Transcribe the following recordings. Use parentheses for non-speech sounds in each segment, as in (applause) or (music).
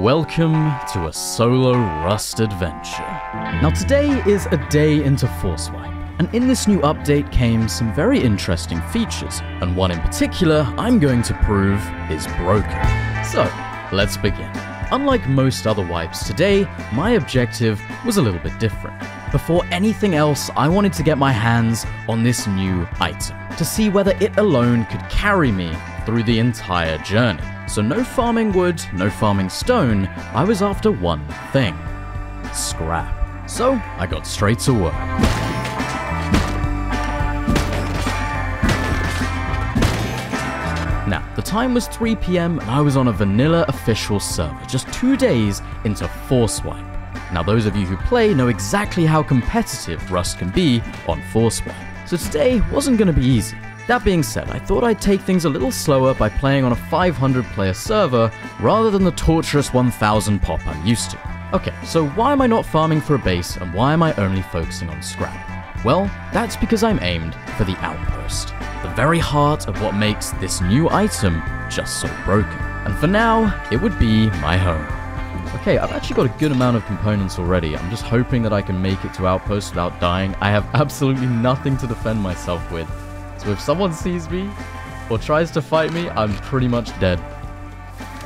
Welcome to a solo Rust adventure. Now today is a day into Forcewipe, and in this new update came some very interesting features, and one in particular I'm going to prove is broken. So, let's begin. Unlike most other wipes today, my objective was a little bit different. Before anything else, I wanted to get my hands on this new item, to see whether it alone could carry me through the entire journey. So no farming wood, no farming stone, I was after one thing. Scrap. So I got straight to work. Now, the time was 3pm and I was on a vanilla official server, just two days into Forcewipe. Now, those of you who play know exactly how competitive Rust can be on Forcewipe, so today wasn't going to be easy. That being said, I thought I'd take things a little slower by playing on a 500 player server rather than the torturous 1000 pop I'm used to. Okay, so why am I not farming for a base and why am I only focusing on scrap? Well, that's because I'm aimed for the outpost, the very heart of what makes this new item just so broken. And for now, it would be my home. Okay, I've actually got a good amount of components already. I'm just hoping that I can make it to Outpost without dying. I have (laughs) absolutely nothing to defend myself with. So if someone sees me or tries to fight me, I'm pretty much dead.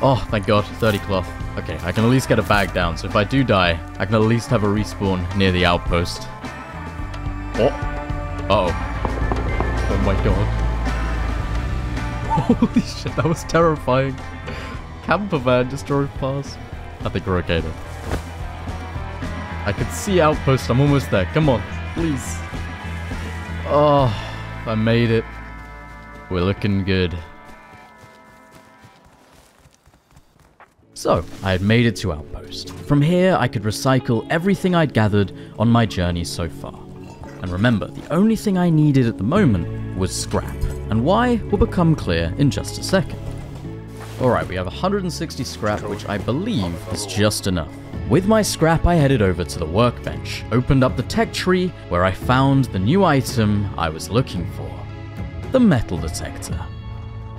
Oh, thank god, 30 cloth. Okay, I can at least get a bag down, so if I do die, I can at least have a respawn near the outpost. Oh. Uh oh Oh my god. (laughs) Holy shit, that was terrifying. Camper van just drove past. I think we're okay though. I can see outpost. I'm almost there. Come on, please. Oh, I made it. We're looking good. So, I had made it to Outpost. From here, I could recycle everything I'd gathered on my journey so far. And remember, the only thing I needed at the moment was scrap. And why will become clear in just a second. Alright, we have 160 scrap, which I believe is just enough. With my scrap, I headed over to the workbench, opened up the tech tree, where I found the new item I was looking for. The metal detector.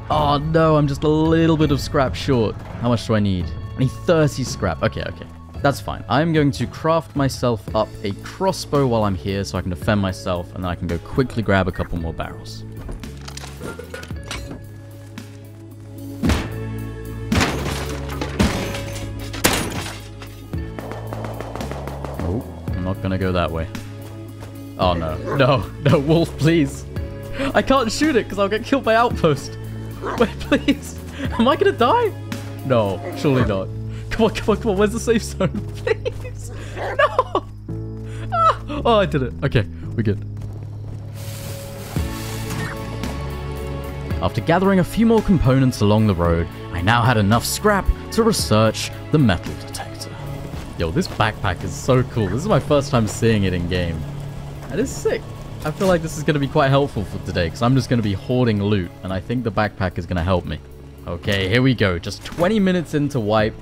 Oh no, I'm just a little bit of scrap short. How much do I need? I need 30 scrap. Okay, okay. That's fine. I'm going to craft myself up a crossbow while I'm here so I can defend myself, and then I can go quickly grab a couple more barrels. Oh no. No, no, wolf, please. I can't shoot it because I'll get killed by outpost. Wait, (laughs) please. Am I gonna die? No, surely not. Come on, come on, come on. Where's the safe zone? (laughs) Please. No. Ah. Oh, I did it. Okay, we're good. After gathering a few more components along the road, I now had enough scrap to research the metal detector. Yo, this backpack is so cool. This is my first time seeing it in game. That is sick. I feel like this is going to be quite helpful for today because I'm just going to be hoarding loot and I think the backpack is going to help me. Okay, here we go. Just 20 minutes into wipe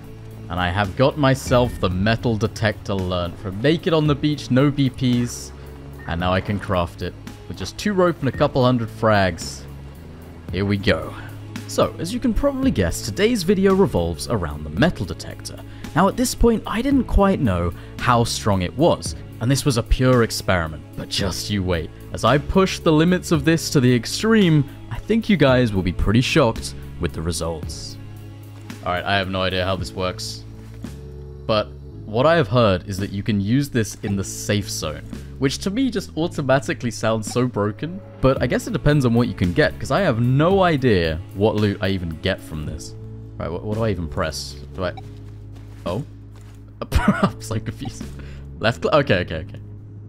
and I have got myself the metal detector learned from naked on the beach, no BPs, and now I can craft it with just two rope and a couple hundred frags. Here we go. So, as you can probably guess, today's video revolves around the metal detector. Now at this point, I didn't quite know how strong it was, and this was a pure experiment, but just you wait. As I push the limits of this to the extreme, I think you guys will be pretty shocked with the results. Alright, I have no idea how this works, but what I have heard is that you can use this in the safe zone, which to me just automatically sounds so broken, but I guess it depends on what you can get, because I have no idea what loot I even get from this. Right, what, what do I even press? Do I... Oh? (laughs) I'm so confused. Left click? Okay, okay, okay.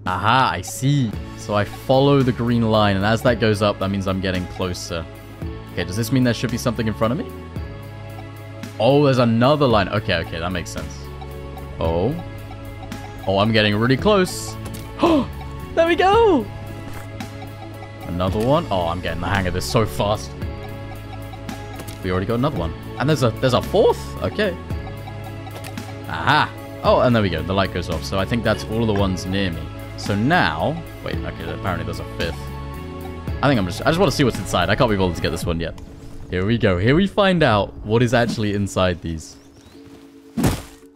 Aha, I see. So I follow the green line, and as that goes up, that means I'm getting closer. Okay, does this mean there should be something in front of me? Oh, there's another line. Okay, okay, that makes sense. Oh. Oh, I'm getting really close. Oh, (gasps) there we go. Another one. Oh, I'm getting the hang of this so fast. We already got another one. And there's a there's a fourth? Okay. Aha! Oh, and there we go. The light goes off. So I think that's all of the ones near me. So now... Wait, okay, apparently there's a fifth. I think I'm just... I just want to see what's inside. I can't be bothered to get this one yet. Here we go. Here we find out what is actually inside these.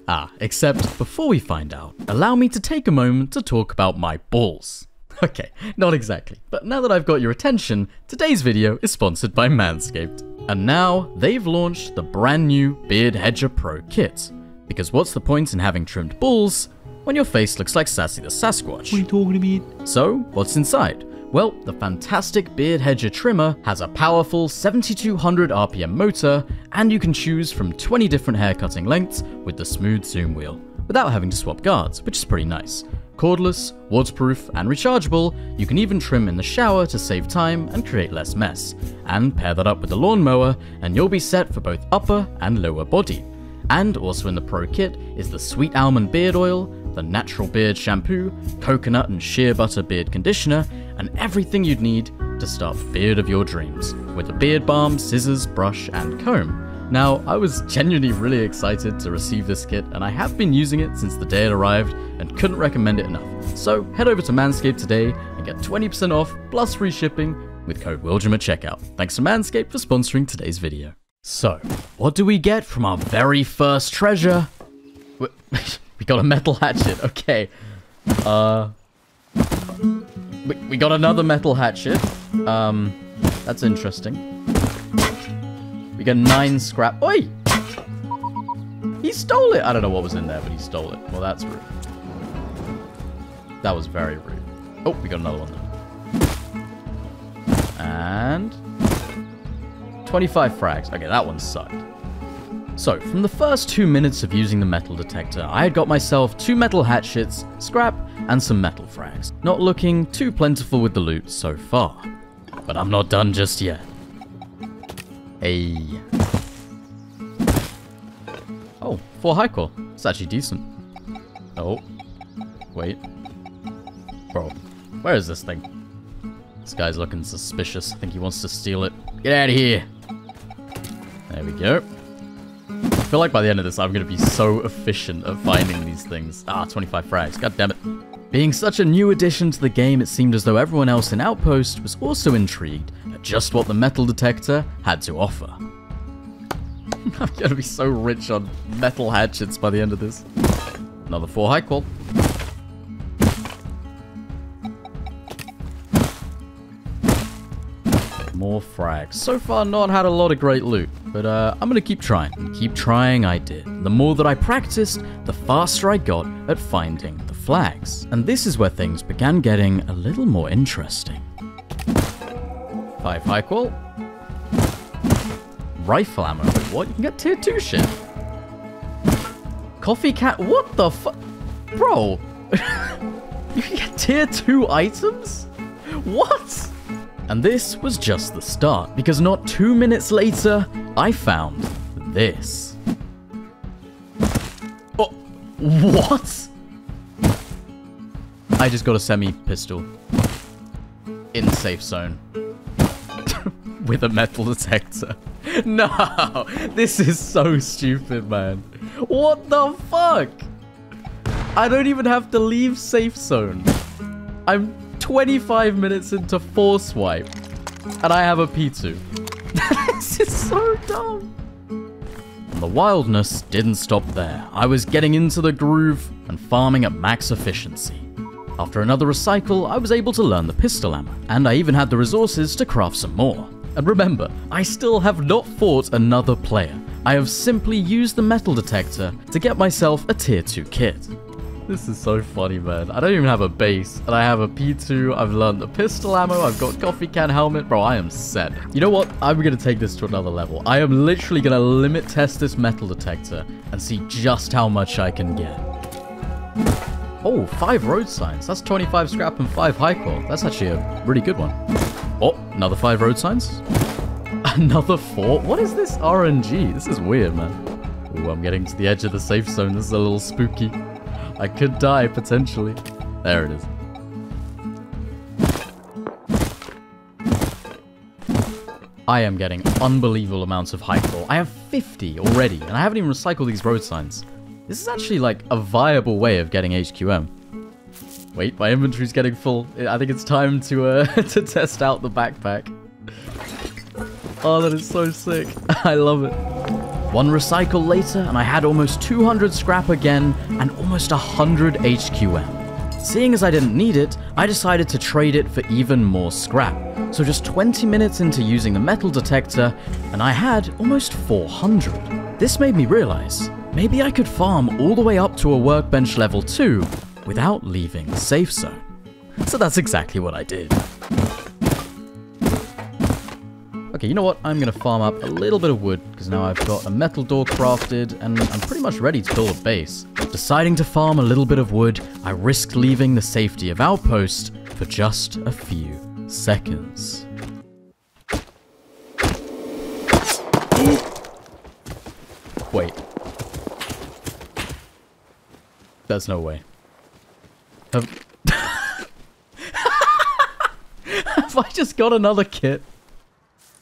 Ah, except before we find out, allow me to take a moment to talk about my balls. (laughs) Okay, not exactly, but now that I've got your attention, today's video is sponsored by Manscaped. And now, they've launched the brand new Beard Hedger Pro kit. Because what's the point in having trimmed balls when your face looks like Sassy the Sasquatch? What are you talking about? So, what's inside? Well, the fantastic Beard Hedger trimmer has a powerful 7200 RPM motor, and you can choose from 20 different haircutting lengths with the smooth zoom wheel, without having to swap guards, which is pretty nice. Cordless, waterproof, and rechargeable, you can even trim in the shower to save time and create less mess. And pair that up with the lawnmower, and you'll be set for both upper and lower body. And also in the Pro Kit is the Sweet Almond Beard Oil, the Natural Beard Shampoo, Coconut and Shea Butter Beard Conditioner, and everything you'd need to start the beard of your dreams, with a beard balm, scissors, brush, and comb. Now, I was genuinely really excited to receive this kit, and I have been using it since the day it arrived, and couldn't recommend it enough. So, head over to Manscaped today and get 20% off plus free shipping with code WILLJUM at checkout. Thanks to Manscaped for sponsoring today's video. So, what do we get from our very first treasure? (laughs) We, got a metal hatchet, okay. Uh... We, we got another metal hatchet. Um, that's interesting. We got nine scrap. Oi! He stole it! I don't know what was in there, but he stole it. Well, that's rude. That was very rude. Oh, we got another one. And... 25 frags. Okay, that one sucked. So, from the first two minutes of using the metal detector, I had got myself two metal hatchets, scrap, and some metal frags. Not looking too plentiful with the loot so far. But I'm not done just yet. Hey. Oh, for high qual. It's actually decent. Oh. Wait. Bro, where is this thing? This guy's looking suspicious. I think he wants to steal it. Get out of here. There we go. I feel like by the end of this, I'm going to be so efficient at finding these things. Ah, 25 frags. God damn it. Being such a new addition to the game, it seemed as though everyone else in Outpost was also intrigued at just what the metal detector had to offer. (laughs) I'm going to be so rich on metal hatchets by the end of this. Another 4 high qual. More frags. So far, not had a lot of great loot, but uh, I'm gonna keep trying. And Keep trying, I did. The more that I practiced, the faster I got at finding the flags. And this is where things began getting a little more interesting. Five high qual. Rifle ammo. What? You can get tier 2 shit. Coffee can. What the fuck? Bro. (laughs) you can get tier 2 items? What? And this was just the start, because not two minutes later, I found this. Oh, what? I just got a semi-pistol. In safe zone. (laughs) With a metal detector. (laughs) No! This is so stupid, man. What the fuck? I don't even have to leave safe zone. I'm 25 minutes into force wipe, and I have a P2. (laughs) this is so dumb. And the wildness didn't stop there. I was getting into the groove and farming at max efficiency. After another recycle, I was able to learn the pistol ammo, and I even had the resources to craft some more. And remember, I still have not fought another player. I have simply used the metal detector to get myself a tier 2 kit. This is so funny, man. I don't even have a base, and I have a P2, I've learned the pistol ammo, I've got coffee can helmet. Bro, I am set. You know what? I'm gonna take this to another level. I am literally gonna limit test this metal detector and see just how much I can get. Oh, five road signs. That's 25 scrap and five high qual. That's actually a really good one. Oh, another five road signs. (laughs) Another four? What is this RNG? This is weird, man. Ooh, I'm getting to the edge of the safe zone. This is a little spooky. I could die, potentially. There it is. I am getting unbelievable amounts of high qual. I have 50 already, and I haven't even recycled these road signs. This is actually like a viable way of getting HQM. Wait, my inventory's getting full. I think it's time to uh, (laughs) to test out the backpack. Oh, that is so sick. (laughs) I love it. One recycle later, and I had almost 200 scrap again and almost 100 HQM. Seeing as I didn't need it, I decided to trade it for even more scrap. So just 20 minutes into using the metal detector, and I had almost 400. This made me realize, maybe I could farm all the way up to a workbench level 2 without leaving the safe zone. So that's exactly what I did. Okay, you know what? I'm going to farm up a little bit of wood, because now I've got a metal door crafted, and I'm pretty much ready to build a base. Deciding to farm a little bit of wood, I risk leaving the safety of Outpost for just a few seconds. Wait. There's no way. Have... (laughs) Have I just got another kit?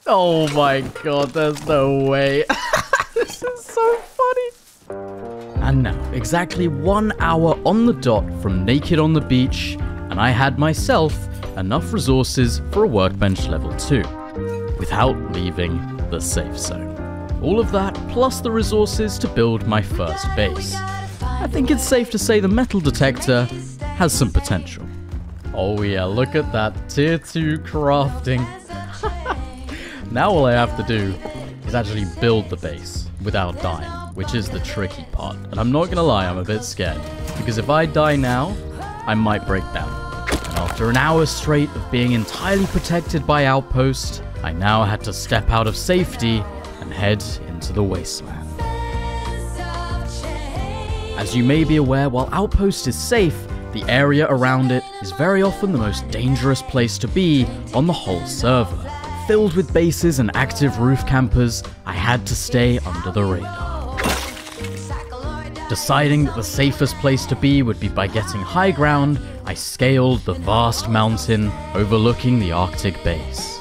Oh my god, there's no way. (laughs) this is so funny. And now, exactly one hour on the dot from naked on the beach, and I had myself enough resources for a workbench level 2, without leaving the safe zone. All of that, plus the resources to build my first base. I think it's safe to say the metal detector has some potential. Oh yeah, look at that tier 2 crafting. Now all I have to do is actually build the base without dying, which is the tricky part. And I'm not gonna lie, I'm a bit scared. Because if I die now, I might break down. And after an hour straight of being entirely protected by Outpost, I now had to step out of safety and head into the wasteland. As you may be aware, while Outpost is safe, the area around it is very often the most dangerous place to be on the whole server. Filled with bases and active roof campers, I had to stay under the radar. Deciding that the safest place to be would be by getting high ground, I scaled the vast mountain overlooking the Arctic base.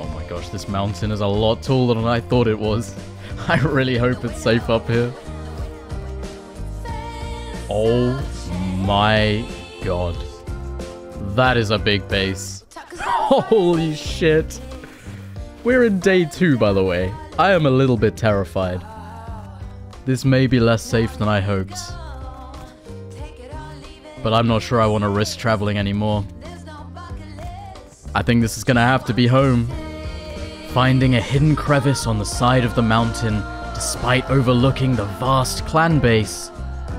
Oh my gosh, this mountain is a lot taller than I thought it was. (laughs) I really hope it's safe up here. Oh my god. That is a big base. (laughs) Holy shit. We're in day two, by the way. I am a little bit terrified. This may be less safe than I hoped. But I'm not sure I want to risk traveling anymore. I think this is gonna have to be home. Finding a hidden crevice on the side of the mountain, despite overlooking the vast clan base,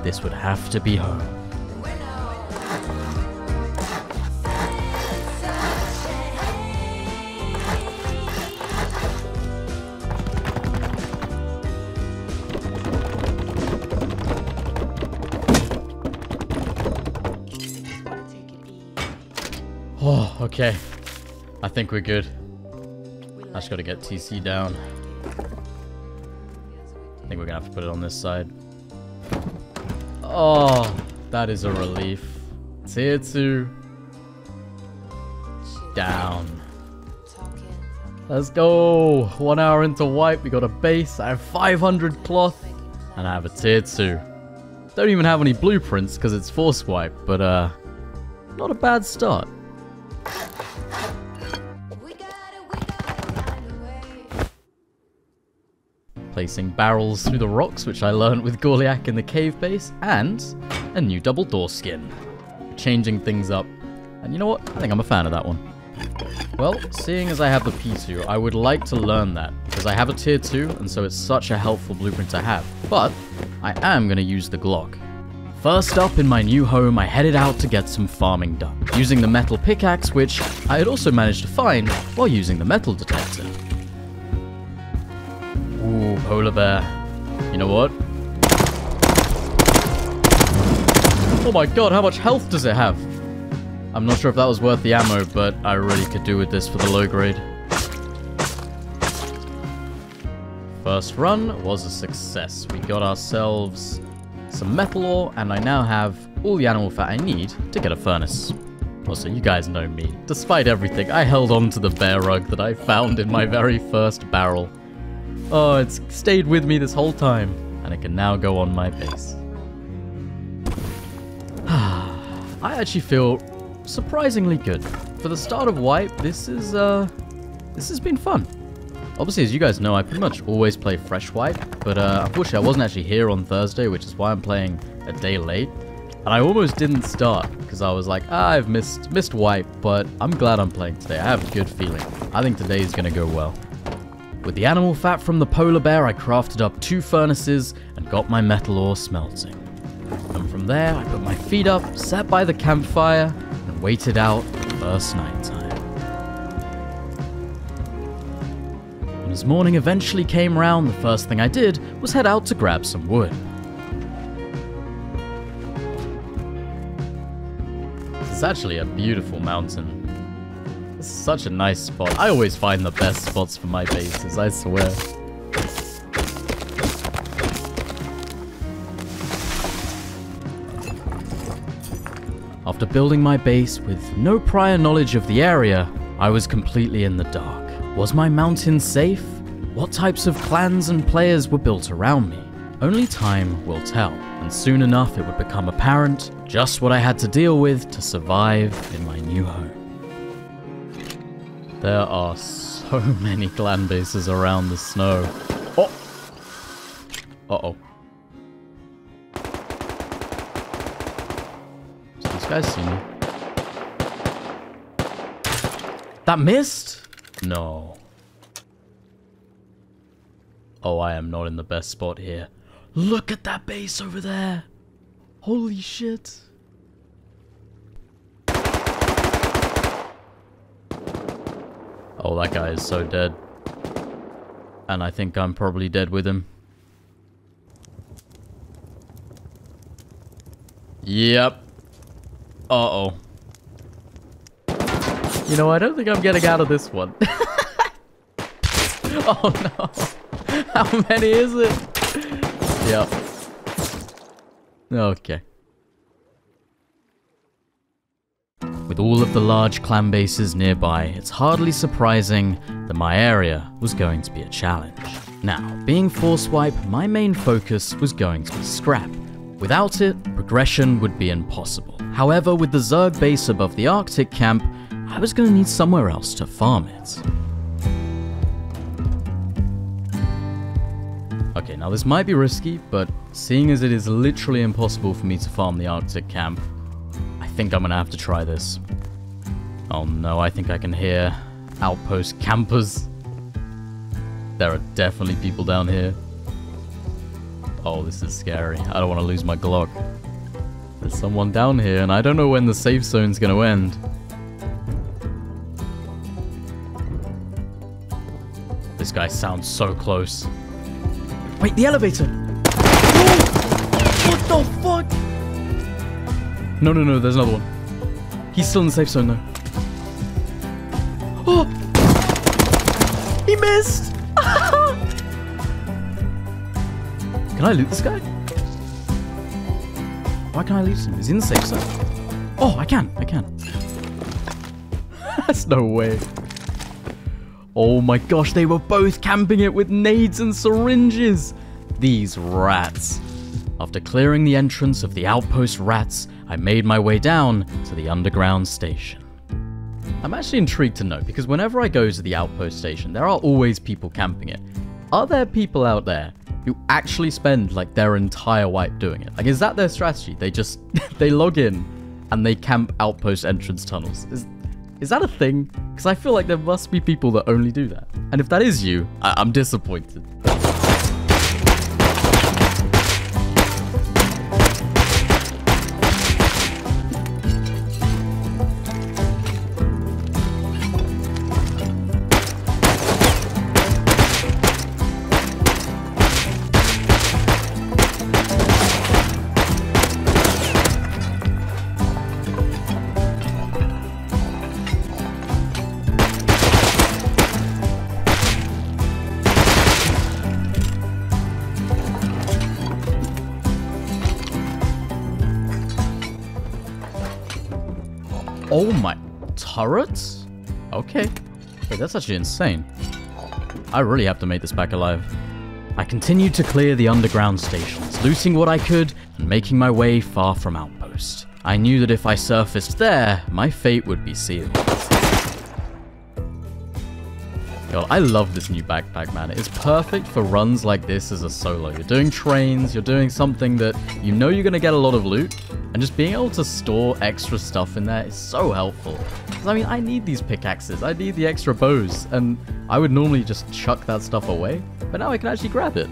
this would have to be home. Okay. I think we're good. I just gotta get TC down. I think we're gonna have to put it on this side. Oh, that is a relief. Tier 2. Down. Let's go. One hour into wipe, we got a base. I have 500 cloth. And I have a tier 2. Don't even have any blueprints because it's force wipe, but uh, not a bad start. Placing barrels through the rocks, which I learned with Gorliak in the cave base, and a new double door skin. Changing things up. And you know what? I think I'm a fan of that one. Well, seeing as I have the P2, I would like to learn that, because I have a tier 2, and so it's such a helpful blueprint to have. But, I am going to use the Glock. First up in my new home, I headed out to get some farming done, using the metal pickaxe, which I had also managed to find while using the metal detector. Ooh, polar bear. You know what? Oh my god, how much health does it have? I'm not sure if that was worth the ammo, but I really could do with this for the low grade. First run was a success. We got ourselves some metal ore, and I now have all the animal fat I need to get a furnace. Also, you guys know me. Despite everything, I held on to the bear rug that I found in my very first barrel. Oh, it's stayed with me this whole time, and it can now go on my base. (sighs) I actually feel surprisingly good. For the start of Wipe, this is, uh, this has been fun. Obviously, as you guys know, I pretty much always play Fresh Wipe, but uh, unfortunately I wasn't actually here on Thursday, which is why I'm playing a day late. And I almost didn't start, because I was like, ah, I've missed, missed Wipe, but I'm glad I'm playing today. I have a good feeling. I think today is going to go well. With the animal fat from the polar bear, I crafted up two furnaces and got my metal ore smelting. And from there, I put my feet up, sat by the campfire, and waited out the first night time. And as morning eventually came round, the first thing I did was head out to grab some wood. Is actually a beautiful mountain. It's such a nice spot. I always find the best spots for my bases, I swear. After building my base with no prior knowledge of the area, I was completely in the dark. Was my mountain safe? What types of clans and players were built around me? Only time will tell, and soon enough it would become apparent just what I had to deal with to survive in my new home. There are so (laughs) many clan bases around the snow. Oh! Uh-oh. So these guys see me. That missed? No. Oh, I am not in the best spot here. Look at that base over there! Holy shit! Oh, that guy is so dead. And I think I'm probably dead with him. Yep. Uh-oh. You know, I don't think I'm getting out of this one. (laughs) oh no. (laughs) How many is it? Yep. Okay. With all of the large clan bases nearby, it's hardly surprising that my area was going to be a challenge. Now, being Force Wipe, my main focus was going to be scrap. Without it, progression would be impossible. However, with the Zerg base above the Arctic camp, I was going to need somewhere else to farm it. Okay, now this might be risky, but seeing as it is literally impossible for me to farm the Arctic camp, think I'm to have to try this. Oh no, I think I can hear outpost campers. There are definitely people down here. Oh, this is scary. I don't want to lose my Glock. There's someone down here, and I don't know when the safe zone's to end. This guy sounds so close. Wait, the elevator! (gasps) what the fuck? No, no, no, there's another one. He's still in the safe zone though. Oh! He missed! (laughs) can I loot this guy? Why can't I loot him? Is he in the safe zone? Oh, I can, I can. (laughs) That's no way. Oh my gosh, they were both camping it with nades and syringes! These rats. After clearing the entrance of the outpost rats, I made my way down to the underground station. I'm actually intrigued to know, because whenever I go to the outpost station, there are always people camping it. Are there people out there who actually spend like their entire wipe doing it? Like, is that their strategy? They just, (laughs) they log in and they camp outpost entrance tunnels. Is, is that a thing? Because I feel like there must be people that only do that. And if that is you, I I'm disappointed. Turrets? Okay. Wait, that's actually insane. I really have to make this back alive. I continued to clear the underground stations, looting what I could and making my way far from Outpost. I knew that if I surfaced there, my fate would be sealed. God, I love this new backpack, man. It's perfect for runs like this as a solo. You're doing trains, you're doing something that you know you're going to get a lot of loot, and just being able to store extra stuff in there is so helpful. Because, I mean, I need these pickaxes, I need the extra bows, and I would normally just chuck that stuff away, but now I can actually grab it.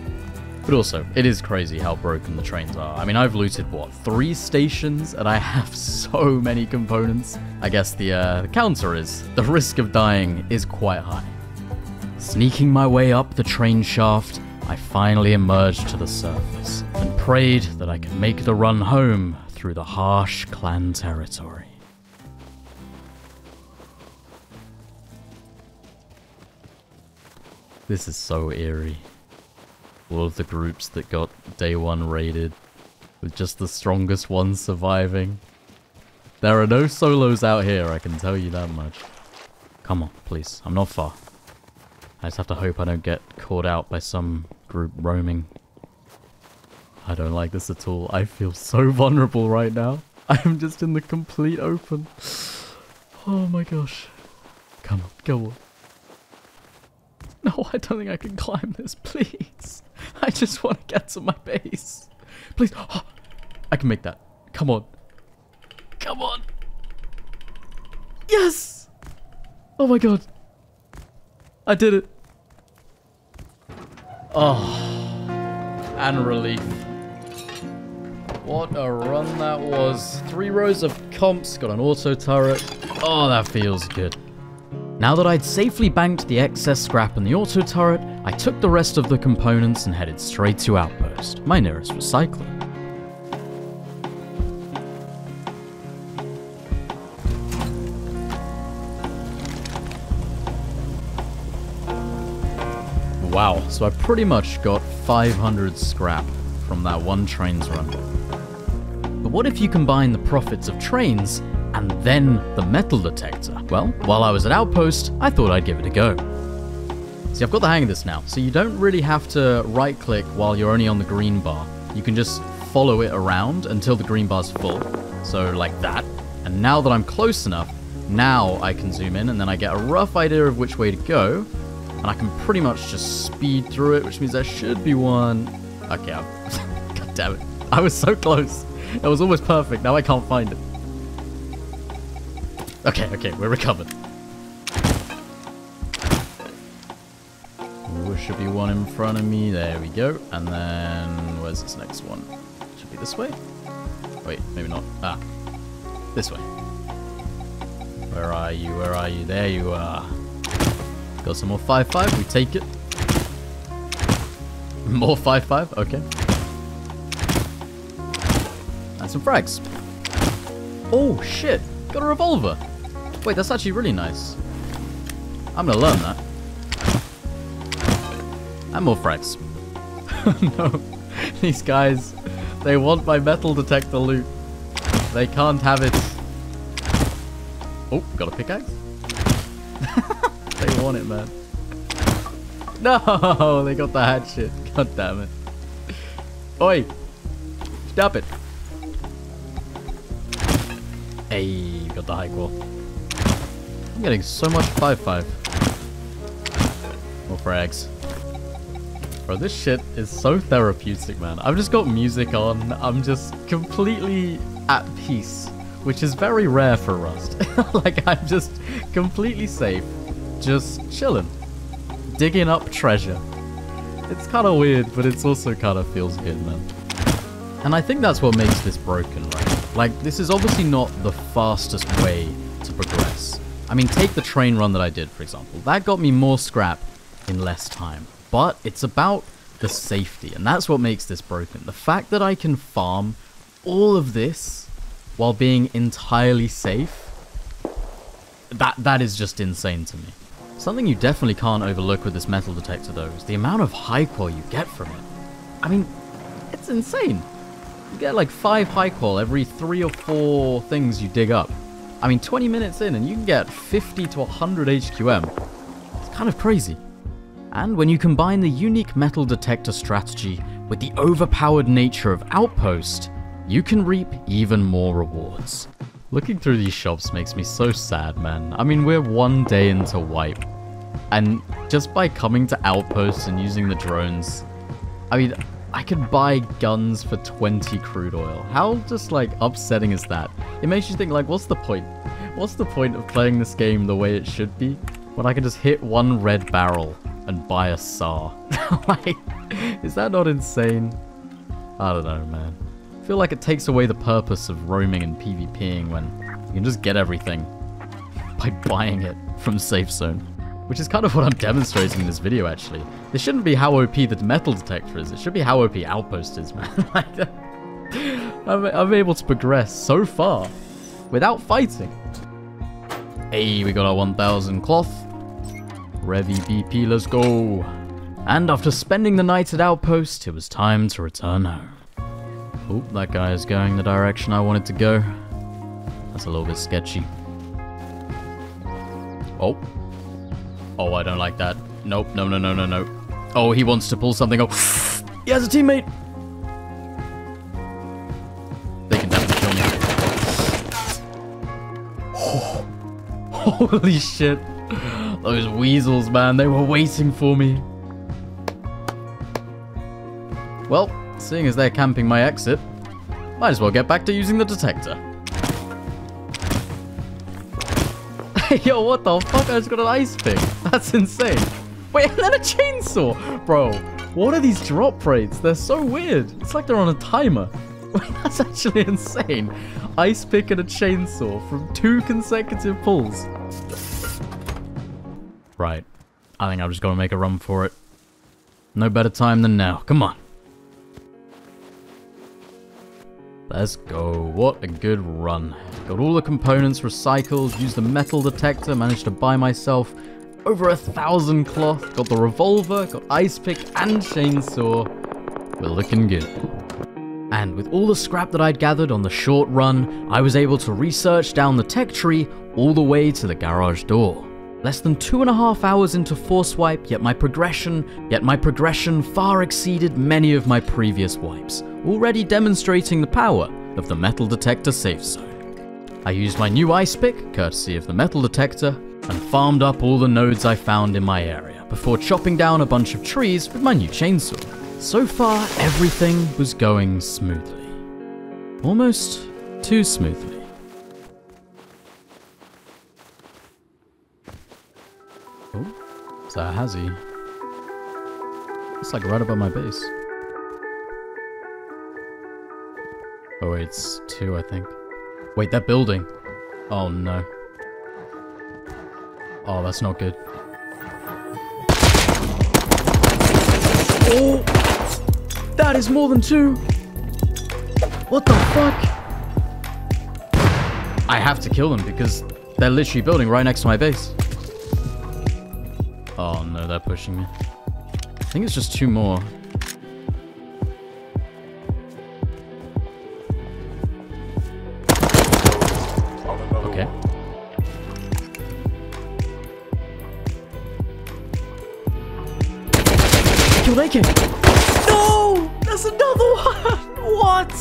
But also, it is crazy how broken the trains are. I mean, I've looted, what, three stations, and I (laughs) have so many components. I guess the, uh, the counter is, the risk of dying is quite high. Sneaking my way up the train shaft, I finally emerged to the surface and prayed that I could make the run home through the harsh clan territory. This is so eerie. All of the groups that got day one raided, with just the strongest ones surviving. There are no solos out here, I can tell you that much. Come on, please. I'm not far. I just have to hope I don't get caught out by some group roaming. I don't like this at all. I feel so (laughs) vulnerable right now. (laughs) I am just in the complete open. (sighs) Oh my gosh. Come on, go on. No, (laughs) I don't think I can climb this, please. I just want to get to my base. Please. Oh, (gasps) I can make that. Come on. Come on. Yes! Oh my god. I did it. Oh. And relief. What a run that was. Three rows of comps, got an auto turret. Oh, that feels good. Now that I'd safely banked the excess scrap and the auto turret, I took the rest of the components and headed straight to Outpost, my nearest recycler. Wow, so I pretty much got 500 scrap from that one trains run. But what if you combine the profits of trains and then the metal detector? Well, while I was at Outpost, I thought I'd give it a go. See, I've got the hang of this now, so you don't really have to right click while you're only on the green bar. You can just follow it around until the green bar's full. So like that. And now that I'm close enough, now I can zoom in and then I get a rough idea of which way to go and I can pretty much just speed through it, which means there should be one. Okay, I'm... (laughs) God damn it. I was so close. It was almost perfect. Now I can't find it. Okay, okay, we're recovered. There should be one in front of me. There we go. And then, where's this next one? Should be this way? Wait, maybe not. Ah, this way. Where are you? Where are you? There you are. Got some more 5-5, we take it. More 5-5, okay. And some frags. Oh, shit. Got a revolver. Wait, that's actually really nice. I'm gonna learn that. And more frags. (laughs) no. These guys, they want my metal detector loot. They can't have it. Oh, got a pickaxe? Want it, man. No, (laughs) they got the hatchet. God damn it. Oi! Stop it. Hey, got the high qual. I'm getting so much 5-5. More frags. Bro, this shit is so therapeutic, man. I've just got music on. I'm just completely at peace, which is very rare for Rust. (laughs) like, I'm just completely safe just chilling, digging up treasure. It's kind of weird, but it's also kind of feels good, man. And I think that's what makes this broken, right? Like, this is obviously not the fastest way to progress. I mean, take the train run that I did, for example. That got me more scrap in less time. But it's about the safety, and that's what makes this broken. The fact that I can farm all of this while being entirely safe, that that is just insane to me. Something you definitely can't overlook with this metal detector though is the amount of high qual you get from it. I mean, it's insane. You get like 5 high qual every 3 or 4 things you dig up. I mean, 20 minutes in and you can get 50 to 100 HQM. It's kind of crazy. And when you combine the unique metal detector strategy with the overpowered nature of Outpost, you can reap even more rewards. Looking through these shops makes me so sad, man. I mean, we're one day into wipe. And just by coming to outposts and using the drones, I mean, I could buy guns for 20 crude oil. How just like upsetting is that? It makes you think like, what's the point? What's the point of playing this game the way it should be when I can just hit one red barrel and buy a SAR? (laughs) like, is that not insane? I don't know, man. Feel like it takes away the purpose of roaming and PvPing when you can just get everything by (laughs) buying it from safe zone. Which is kind of what I'm demonstrating in this video, actually. This shouldn't be how OP the metal detector is. It should be how OP Outpost is, (laughs) man. (laughs) I'm, I'm able to progress so far without fighting. Hey, we got our 1000 cloth. Revy BP, let's go. And after spending the night at Outpost, it was time to return home. Oh, that guy is going the direction I wanted to go. That's a little bit sketchy. Oh, Oh, I don't like that. Nope, no, no, no, no, no. Oh, he wants to pull something up. (gasps) he has a teammate! They can definitely kill me. Oh, (gasps) holy shit. Those weasels, man, they were waiting for me. Well, seeing as they're camping my exit, might as well get back to using the detector. (laughs) Yo, what the fuck? I just got an ice pick. (laughs) That's insane. Wait, and then a chainsaw. Bro, what are these drop rates? They're so weird. It's like they're on a timer. (laughs) That's actually insane. Ice pick and a chainsaw from two consecutive pulls. Right. I think I'm just going to make a run for it. No better time than now. Come on. Let's go. What a good run. Got all the components recycled, used the metal detector, managed to buy myself over a thousand cloth, got the revolver, got ice pick and chainsaw. We're looking good. And with all the scrap that I'd gathered on the short run, I was able to research down the tech tree all the way to the garage door. Less than two and a half hours into Force Wipe, yet my progression, yet my progression far exceeded many of my previous wipes, already demonstrating the power of the metal detector safe zone. I used my new ice pick, courtesy of the metal detector, and farmed up all the nodes I found in my area, before chopping down a bunch of trees with my new chainsaw. So far, everything was going smoothly. Almost too smoothly. That a Hazy? It's like right above my base. Oh wait, it's two, I think. Wait, that building. Oh no. Oh, that's not good. Oh! That is more than two! What the fuck? I have to kill them because they're literally building right next to my base. Oh no, they're pushing me. I think it's just two more. Okay. You're naked! No! There's another one! (laughs) What?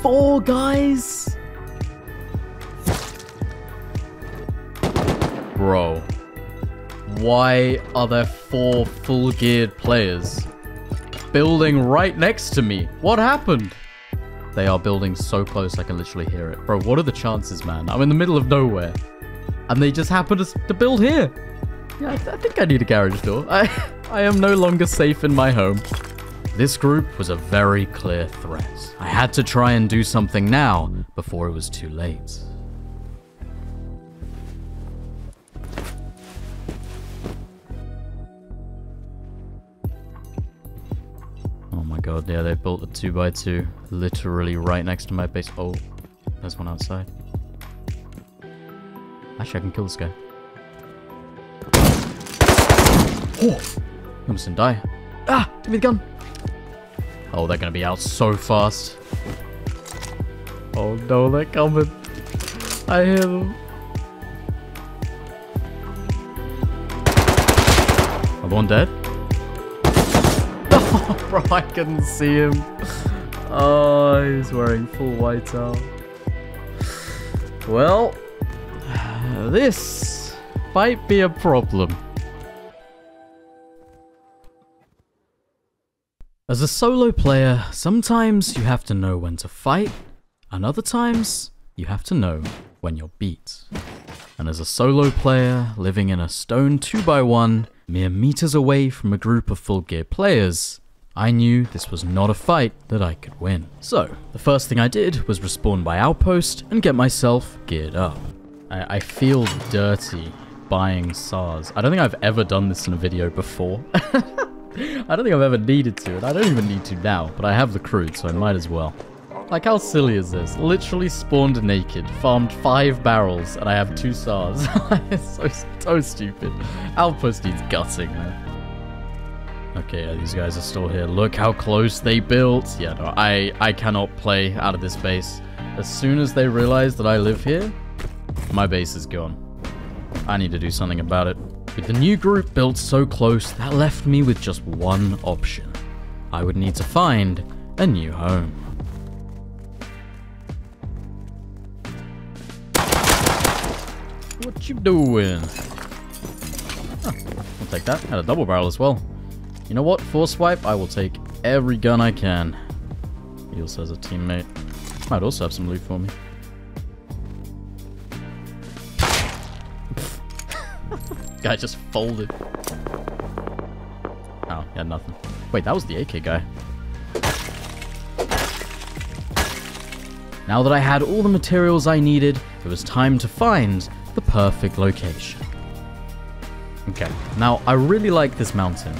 Four guys? Bro. Why are there four full geared players building right next to me? What happened? They are building so close I can literally hear it. Bro, what are the chances, man? I'm in the middle of nowhere. And they just happen to, to build here. Yeah, I, th I think I need a garage door. I, (laughs) I am no longer safe in my home. This group was a very clear threat. I had to try and do something now before it was too late. God, yeah, they built a 2x2 literally right next to my base. Oh, there's one outside. Actually, I can kill this guy. Oh! I almost didn't die. Ah! Give me the gun! Oh, they're gonna be out so fast. Oh no, they're coming. I hear them. Are one dead? (laughs) Bro, I couldn't see him. Oh, he's wearing full white out. Well, (sighs) this might be a problem. As a solo player, sometimes you have to know when to fight, and other times you have to know when you're beat. And as a solo player living in a stone 2x1, mere meters away from a group of full gear players, I knew this was not a fight that I could win. So, the first thing I did was respawn by outpost and get myself geared up. I, I feel dirty buying SARS. I don't think I've ever done this in a video before. (laughs) I don't think I've ever needed to, and I don't even need to now, but I have the crude, so I might as well. Like, how silly is this? Literally spawned naked, farmed five barrels, and I have two SARS. (laughs) it's so, so stupid. Outpost needs gutting, man. Okay, these guys are still here. Look how close they built. Yeah, no, I, I cannot play out of this base. As soon as they realize that I live here, my base is gone. I need to do something about it. With the new group built so close, that left me with just one option. I would need to find a new home. What you doing? Huh, I'll take that. Had a double barrel as well. You know what? Force wipe, I will take every gun I can. He also has a teammate. Might also have some loot for me. (laughs) guy just folded. Oh, he had nothing. Wait, that was the AK guy. Now that I had all the materials I needed, it was time to find the perfect location. Okay, now I really like this mountain.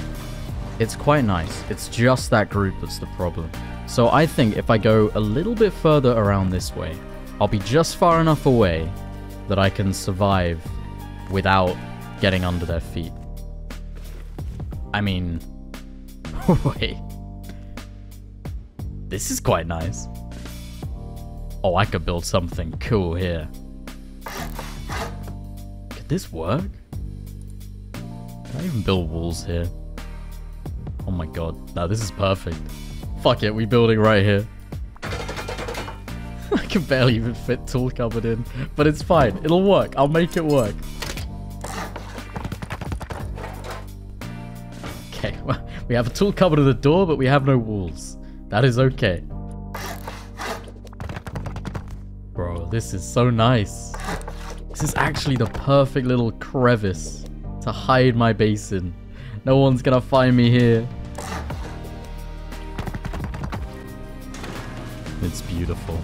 It's quite nice. It's just that group that's the problem. So I think if I go a little bit further around this way, I'll be just far enough away that I can survive without getting under their feet. I mean, (laughs) wait. This is quite nice. Oh, I could build something cool here. This work? Can I even build walls here? Oh my god. No, this is perfect. Fuck it, we building right here. (laughs) I can barely even fit tool cupboard in. But it's fine. It'll work. I'll make it work. Okay, well, (laughs) we have a tool cupboard at the door, but we have no walls. That is okay. Bro, this is so nice. This is actually the perfect little crevice to hide my base in. No one's gonna find me here. It's beautiful.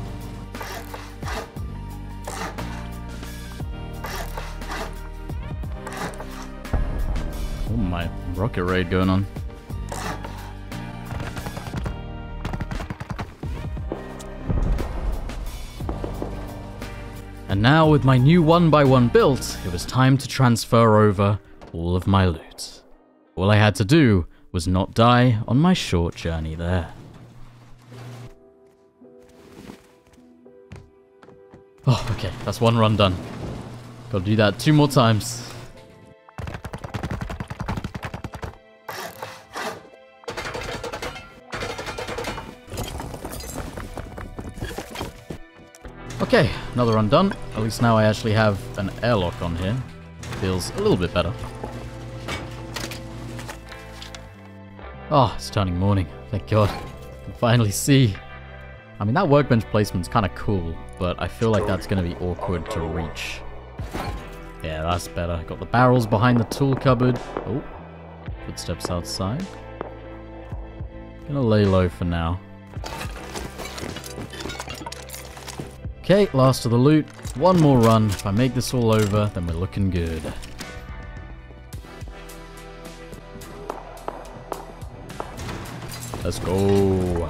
Oh my, rocket raid going on. And now with my new one by one built, it was time to transfer over all of my loot. All I had to do was not die on my short journey there. Oh, okay, that's one run done. Gotta do that two more times. Okay, another run done. At least now I actually have an airlock on here. Feels a little bit better. Ah, oh, it's turning morning. Thank God. I can finally see. I mean, that workbench placement's kind of cool, but I feel like that's going to be awkward to reach. Yeah, that's better. Got the barrels behind the tool cupboard. Oh, footsteps outside. Gonna lay low for now. Okay, last of the loot. One more run. If I make this all over, then we're looking good. Let's go.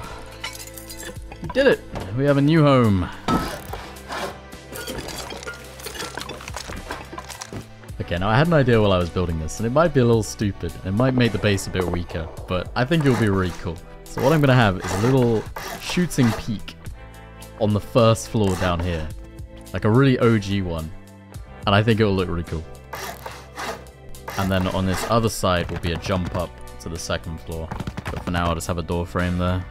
We did it. We have a new home. Okay, now I had an idea while I was building this, and it might be a little stupid. It might make the base a bit weaker, but I think it'll be really cool. So what I'm going to have is a little shooting peak on the first floor down here. Like a really OG one. And I think it'll look really cool. And then on this other side will be a jump up to the second floor. But for now, I'll just have a door frame there.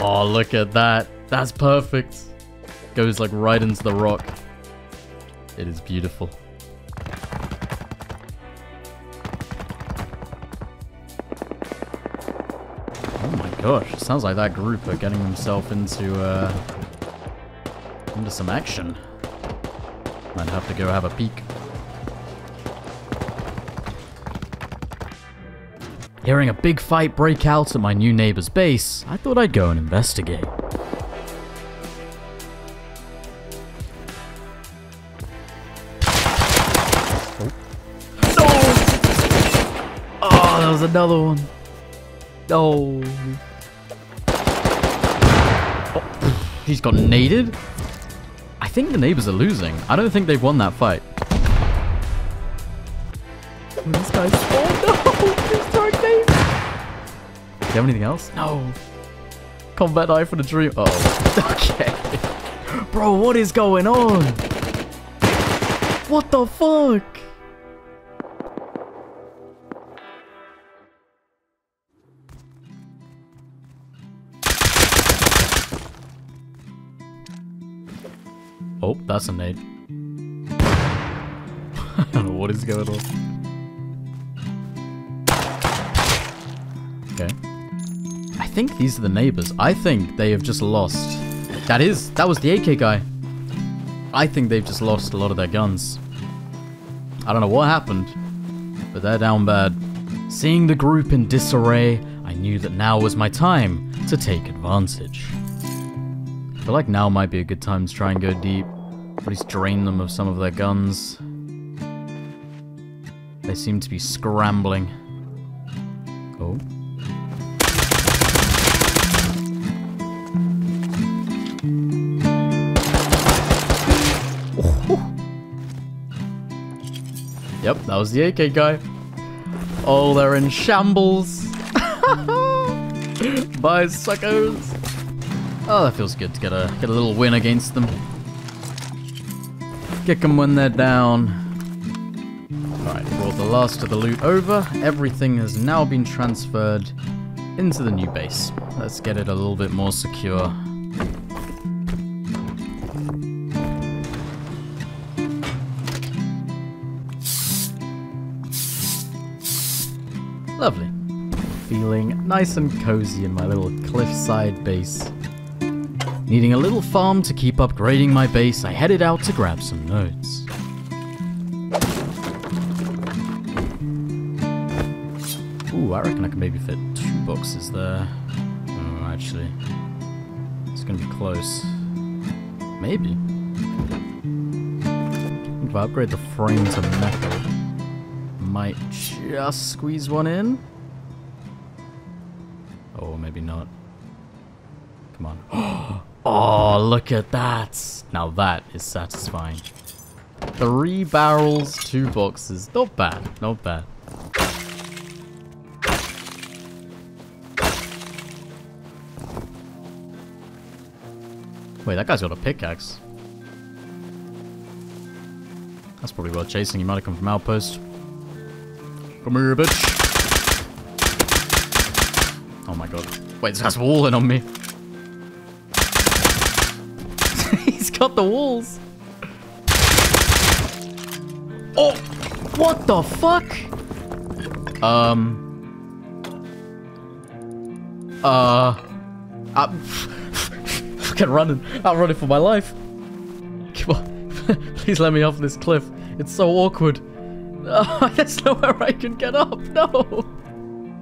Oh, look at that. That's perfect. goes like right into the rock. It is beautiful. Gosh, sounds like that group are getting themselves into, uh, into some action. Might have to go have a peek. Hearing a big fight break out at my new neighbor's base, I thought I'd go and investigate. Oh, that was another one. No. Oh, he's got naded? I think the neighbors are losing. I don't think they've won that fight. Oh, this guy's oh (laughs) no! He's throwing nades! Do you have anything else? No. Combat knife for the dream. Uh oh. (laughs) Okay. Bro, what is going on? What the fuck? That's a nade. (laughs) I don't know what is going on. Okay. I think these are the neighbors. I think they have just lost. That is, that was the AK guy. I think they've just lost a lot of their guns. I don't know what happened, but they're down bad. Seeing the group in disarray, I knew that now was my time to take advantage. I feel like now might be a good time to try and go deep. At least drain them of some of their guns. They seem to be scrambling. Oh. Oh. Yep, that was the AK guy. Oh, they're in shambles. (laughs) Bye, suckers. Oh, that feels good to get a get a little win against them. Kick them when they're down. Alright, brought the last of the loot over. Everything has now been transferred into the new base. Let's get it a little bit more secure. Lovely. Feeling nice and cozy in my little cliffside base. Needing a little farm to keep upgrading my base, I headed out to grab some nodes. Ooh, I reckon I can maybe fit two boxes there. Oh, actually. It's gonna be close. Maybe. If I upgrade the frame to metal, might just squeeze one in. Oh, maybe not. Come on. (gasps) Oh, Oh, look at that. Now that is satisfying. Three barrels, two boxes. Not bad, not bad. Wait, that guy's got a pickaxe. That's probably worth chasing. He might have come from outpost. Come here, bitch. Oh my god. Wait, this guy's walling on me. (laughs) He's got the walls. Oh! What the fuck? Um. Uh. I'm (laughs) fucking running. I'm running for my life. Come on. (laughs) Please let me off this cliff. It's so awkward. Oh, there's nowhere I can get up. No.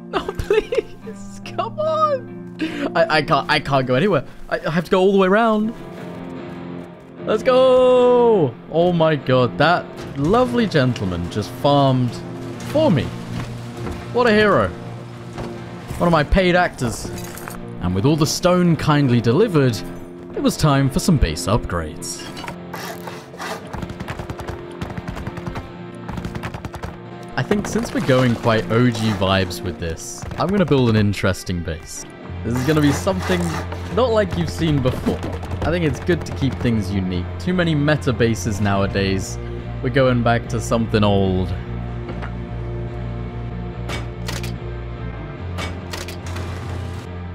No, please. Come on. I, I can't I can't go anywhere. I, I have to go all the way around. Let's go! Oh my god, that lovely gentleman just farmed for me. What a hero. One of my paid actors. And with all the stone kindly delivered, it was time for some base upgrades. I think since we're going quite OG vibes with this, I'm going to build an interesting base. This is going to be something not like you've seen before. I think it's good to keep things unique. Too many meta bases nowadays. We're going back to something old.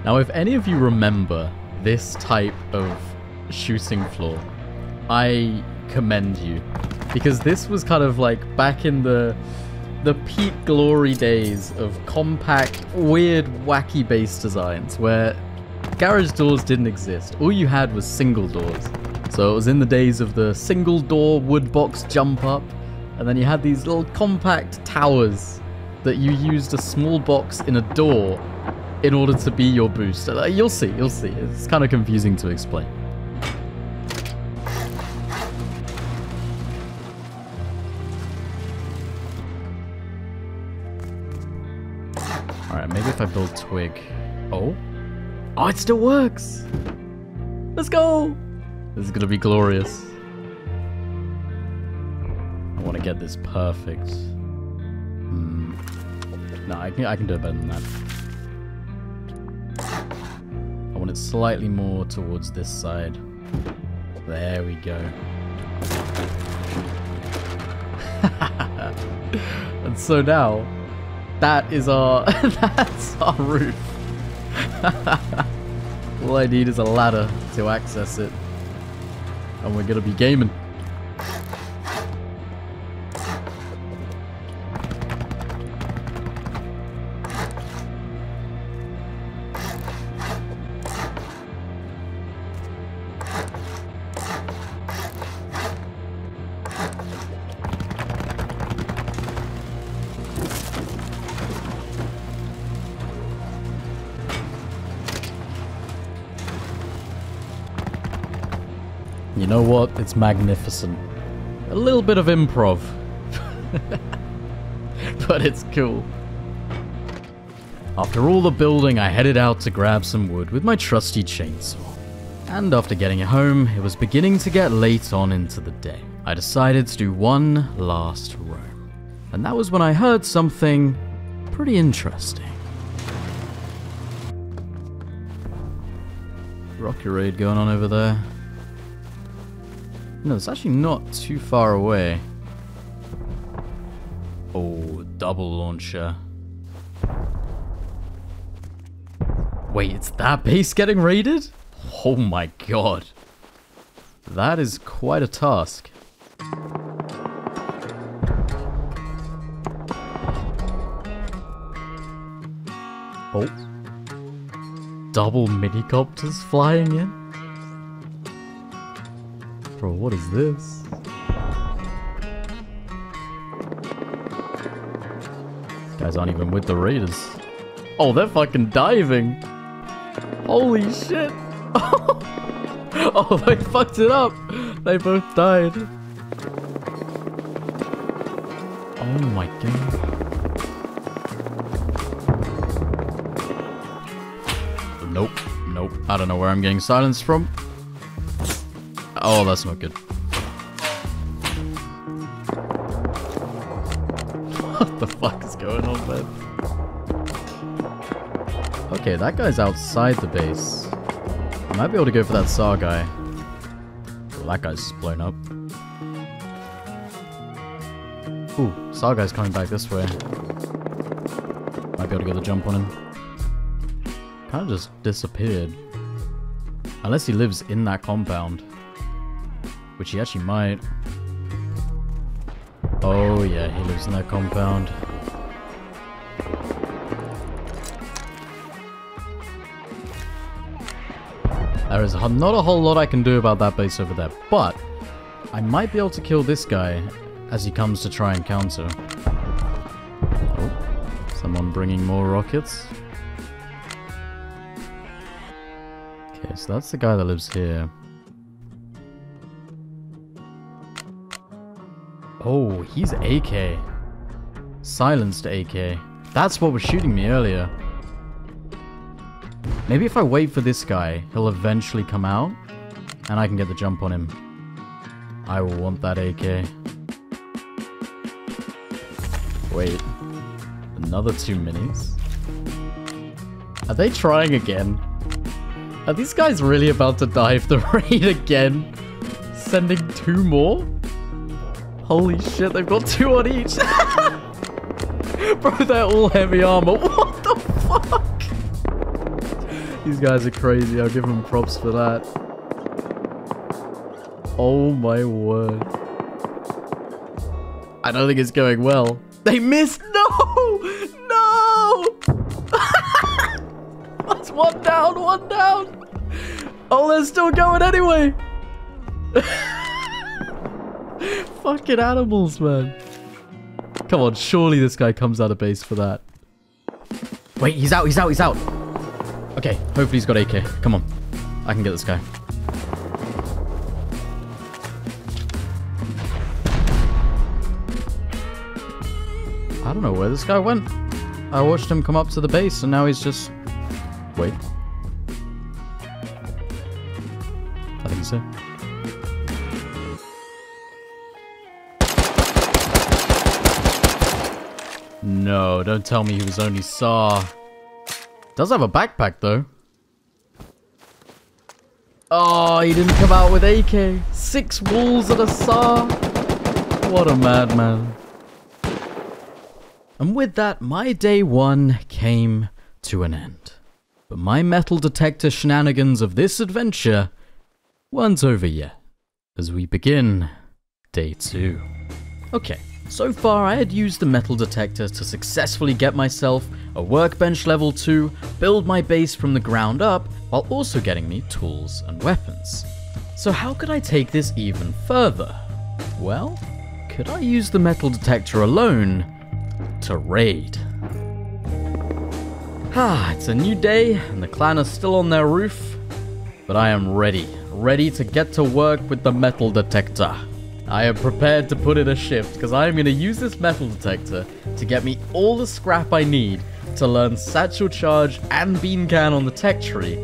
Now, if any of you remember this type of shooting floor. I commend you. Because this was kind of like back in the the peak glory days of compact, weird, wacky base designs where garage doors didn't exist. All you had was single doors. So it was in the days of the single door wood box jump up, and then you had these little compact towers that you used a small box in a door in order to be your booster. Uh, you'll see, you'll see. It's kind of confusing to explain. Alright, maybe if I build twig. Oh? Oh, it still works! Let's go! This is gonna be glorious. I want to get this perfect. Hmm. No, I can, I can do it better than that. I want it slightly more towards this side. There we go. (laughs) and so now, that is our, (laughs) that's our roof. (laughs) All I need is a ladder to access it. And we're gonna be gaming. What? It's magnificent. A little bit of improv. (laughs) but it's cool. After all the building, I headed out to grab some wood with my trusty chainsaw. And after getting it home, it was beginning to get late on into the day. I decided to do one last roam. And that was when I heard something pretty interesting. Rocket raid going on over there. No, it's actually not too far away. Oh, double launcher. Wait, it's that base getting raided? Oh my god. That is quite a task. Oh. Double minicopters flying in? Bro, what is this? These guys aren't even with the raiders. Oh, they're fucking diving. Holy shit. (laughs) oh, they fucked it up. They both died. Oh my god. Nope. Nope. I don't know where I'm getting silenced from. Oh, that's not good. What the fuck is going on, man? Okay, that guy's outside the base. I might be able to go for that SAR guy. Well, that guy's blown up. Ooh, SAR guy's coming back this way. Might be able to get the jump on him. Kind of just disappeared. Unless he lives in that compound. Which he actually might. Oh yeah, he lives in that compound. There is not a whole lot I can do about that base over there, but I might be able to kill this guy as he comes to try and counter. Oh, someone bringing more rockets. Okay, so that's the guy that lives here. Oh, he's AK. Silenced AK. That's what was shooting me earlier. Maybe if I wait for this guy, he'll eventually come out, and I can get the jump on him. I will want that AK. Wait. Another two minis? Are they trying again? Are these guys really about to dive the raid again? Sending two more? Holy shit, they've got two on each. (laughs) Bro, they're all heavy armor. (laughs) What the fuck? These guys are crazy. I'll give them props for that. Oh my word. I don't think it's going well. They missed! (laughs) No! No! That's one down, one down! Oh, they're still going anyway! (laughs) Fucking animals, man. Come on, surely this guy comes out of base for that. Wait, he's out, he's out, he's out. Okay, hopefully he's got AK. Come on. I can get this guy. I don't know where this guy went. I watched him come up to the base and now he's just... Wait. I think so. No, don't tell me he was only SAR. Does have a backpack though. Oh, he didn't come out with AK. Six walls and a SAR. What a madman. And with that, my day one came to an end. But my metal detector shenanigans of this adventure weren't over yet, as we begin day two. Okay, so far I had used the metal detector to successfully get myself a workbench level 2, build my base from the ground up, while also getting me tools and weapons. So how could I take this even further? Well, could I use the metal detector alone to raid? Ah, it's a new day and the clan is still on their roof, but I am ready, ready to get to work with the metal detector. I am prepared to put in a shift because I am going to use this metal detector to get me all the scrap I need to learn Satchel Charge and Bean Can on the tech tree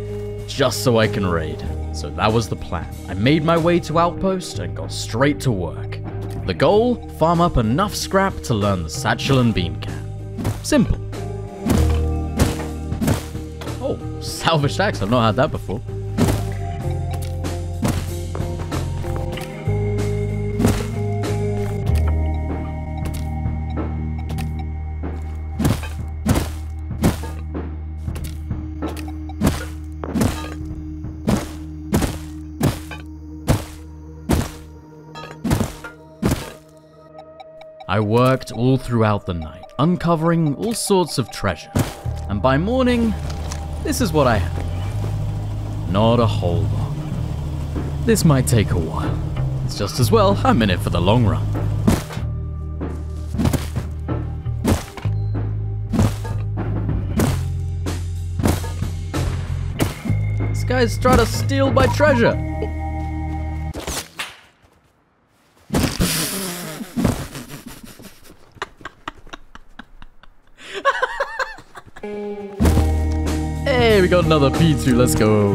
just so I can raid. So that was the plan. I made my way to Outpost and got straight to work. The goal? Farm up enough scrap to learn the Satchel and Bean Can. Simple. Oh, salvaged axe. I've not had that before. I worked all throughout the night, uncovering all sorts of treasure. And by morning, this is what I had. Not a whole lot. This might take a while. It's just as well I'm in it for the long run. This guy's trying to steal my treasure. We got another P2. Let's go.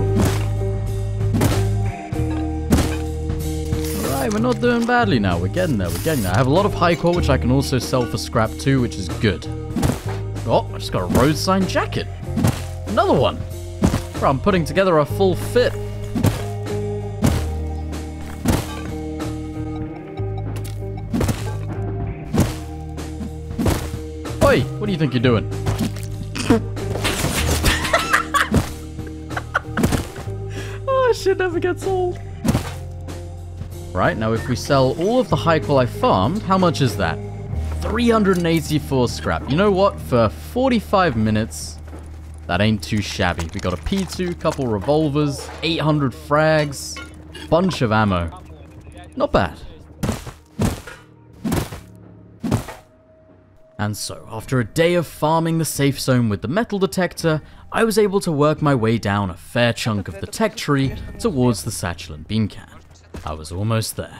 Alright, we're not doing badly now. We're getting there. We're getting there. I have a lot of high qual, which I can also sell for scrap too, which is good. Oh, I just got a road sign jacket. Another one. Bro, I'm putting together a full fit. Oi, what do you think you're doing? Never gets old. Right, now if we sell all of the high qual I farmed, how much is that? 384 scrap. You know what? For 45 minutes, that ain't too shabby. We got a P2, couple revolvers, 800 frags, bunch of ammo. Not bad. And so, after a day of farming the safe zone with the metal detector, I was able to work my way down a fair chunk of the (laughs) tech tree towards the satchel and bean can. I was almost there.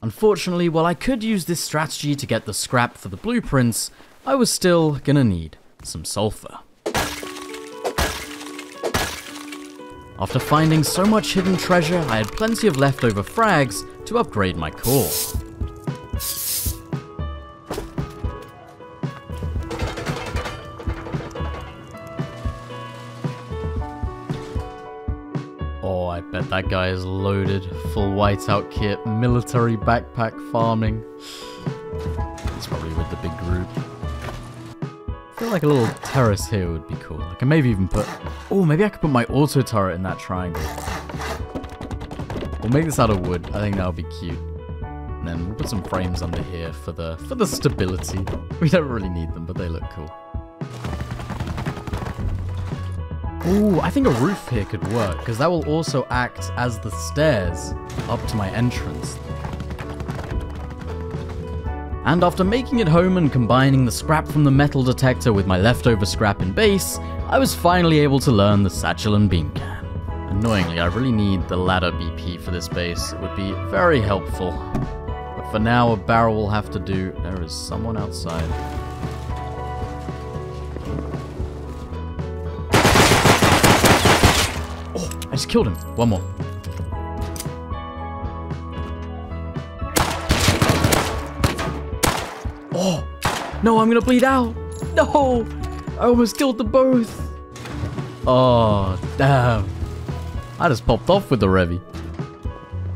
Unfortunately, while I could use this strategy to get the scrap for the blueprints, I was still gonna need some sulfur. After finding so much hidden treasure, I had plenty of leftover frags to upgrade my core. Oh, I bet that guy is loaded. Full whiteout kit, military backpack farming. He's probably with the big group. I feel like a little terrace here would be cool. I can maybe even put... Oh, maybe I could put my auto turret in that triangle. We'll make this out of wood. I think that'll be cute. And then we'll put some frames under here for the for the stability. (laughs) We don't really need them, but they look cool. Ooh, I think a roof here could work, because that will also act as the stairs up to my entrance. And after making it home and combining the scrap from the metal detector with my leftover scrap and base, I was finally able to learn the satchel and bean can. Annoyingly, I really need the ladder BP for this base. It would be very helpful. But for now, a barrel will have to do. There is someone outside. Just killed him. One more. Oh, no, I'm gonna bleed out. No, I almost killed them both. Oh, damn. I just popped off with the Revy.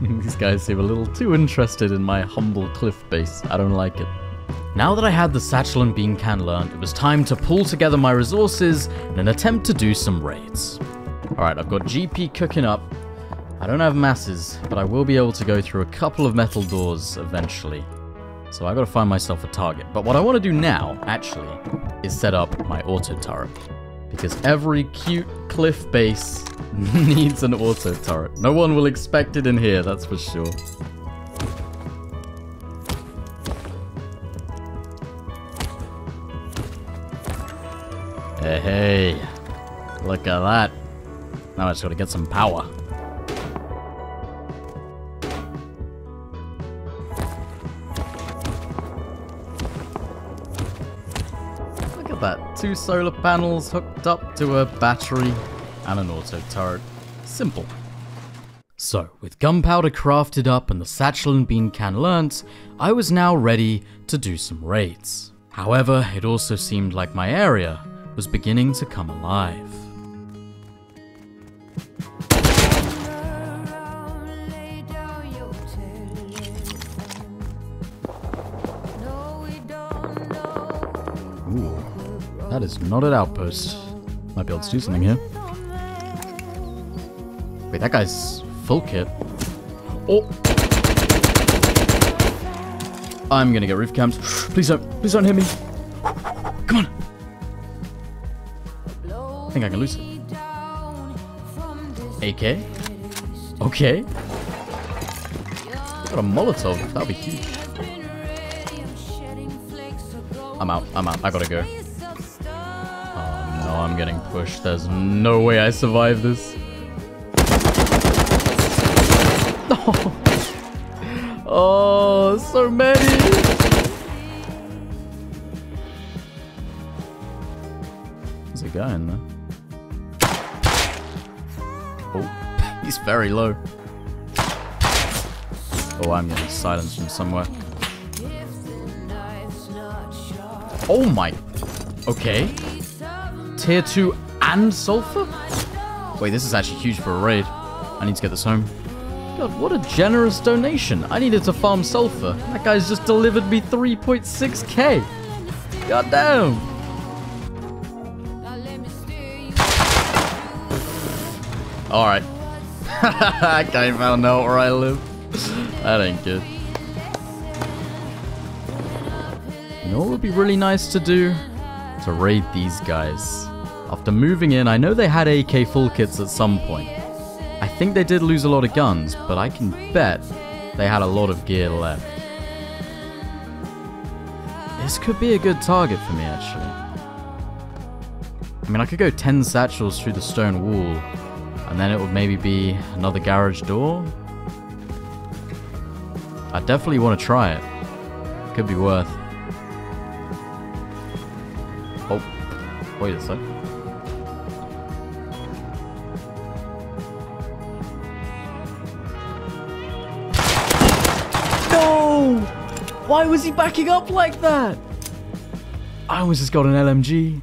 (laughs) These guys seem a little too interested in my humble cliff base. I don't like it. Now that I had the satchel and bean can learned, it was time to pull together my resources in an attempt to do some raids. Alright, I've got GP cooking up. I don't have masses, but I will be able to go through a couple of metal doors eventually. So I've gotta find myself a target. But what I want to do now, actually, is set up my auto turret. Because every cute cliff base (laughs) needs an auto turret. No one will expect it in here, that's for sure. Hey. Look at that. Now I just gotta get some power. Look at that. Two solar panels hooked up to a battery and an auto turret. Simple. So, with gunpowder crafted up and the satchel and bean can learnt, I was now ready to do some raids. However, it also seemed like my area was beginning to come alive. That is not an outpost. Might be able to do something here. Wait, that guy's full kit. Oh! I'm gonna get roof cams. Please don't, please don't hit me. Come on. I think I can lose it. AK? Okay. Got a Molotov. That'll be huge. I'm out. I'm out. I gotta go. Getting pushed. There's no way I survive this. Oh, (laughs) oh so many. There's a guy in there. Oh, (laughs) he's very low. Oh, I'm getting silenced from somewhere. Oh my. Okay. Tier 2 and sulfur? Wait, this is actually huge for a raid. I need to get this home. God, what a generous donation. I needed to farm sulfur. That guy's just delivered me 3.6k. God damn. Alright. (laughs) I can't found out where I live. that ain't good. You know what would be really nice to do? To raid these guys. After moving in, I know they had AK full kits at some point. I think they did lose a lot of guns, but I can bet they had a lot of gear left. This could be a good target for me, actually. I mean, I could go 10 satchels through the stone wall, and then it would maybe be another garage door. I definitely want to try it. Could be worth. Oh, wait a sec. No! Why was he backing up like that? I almost just got an LMG.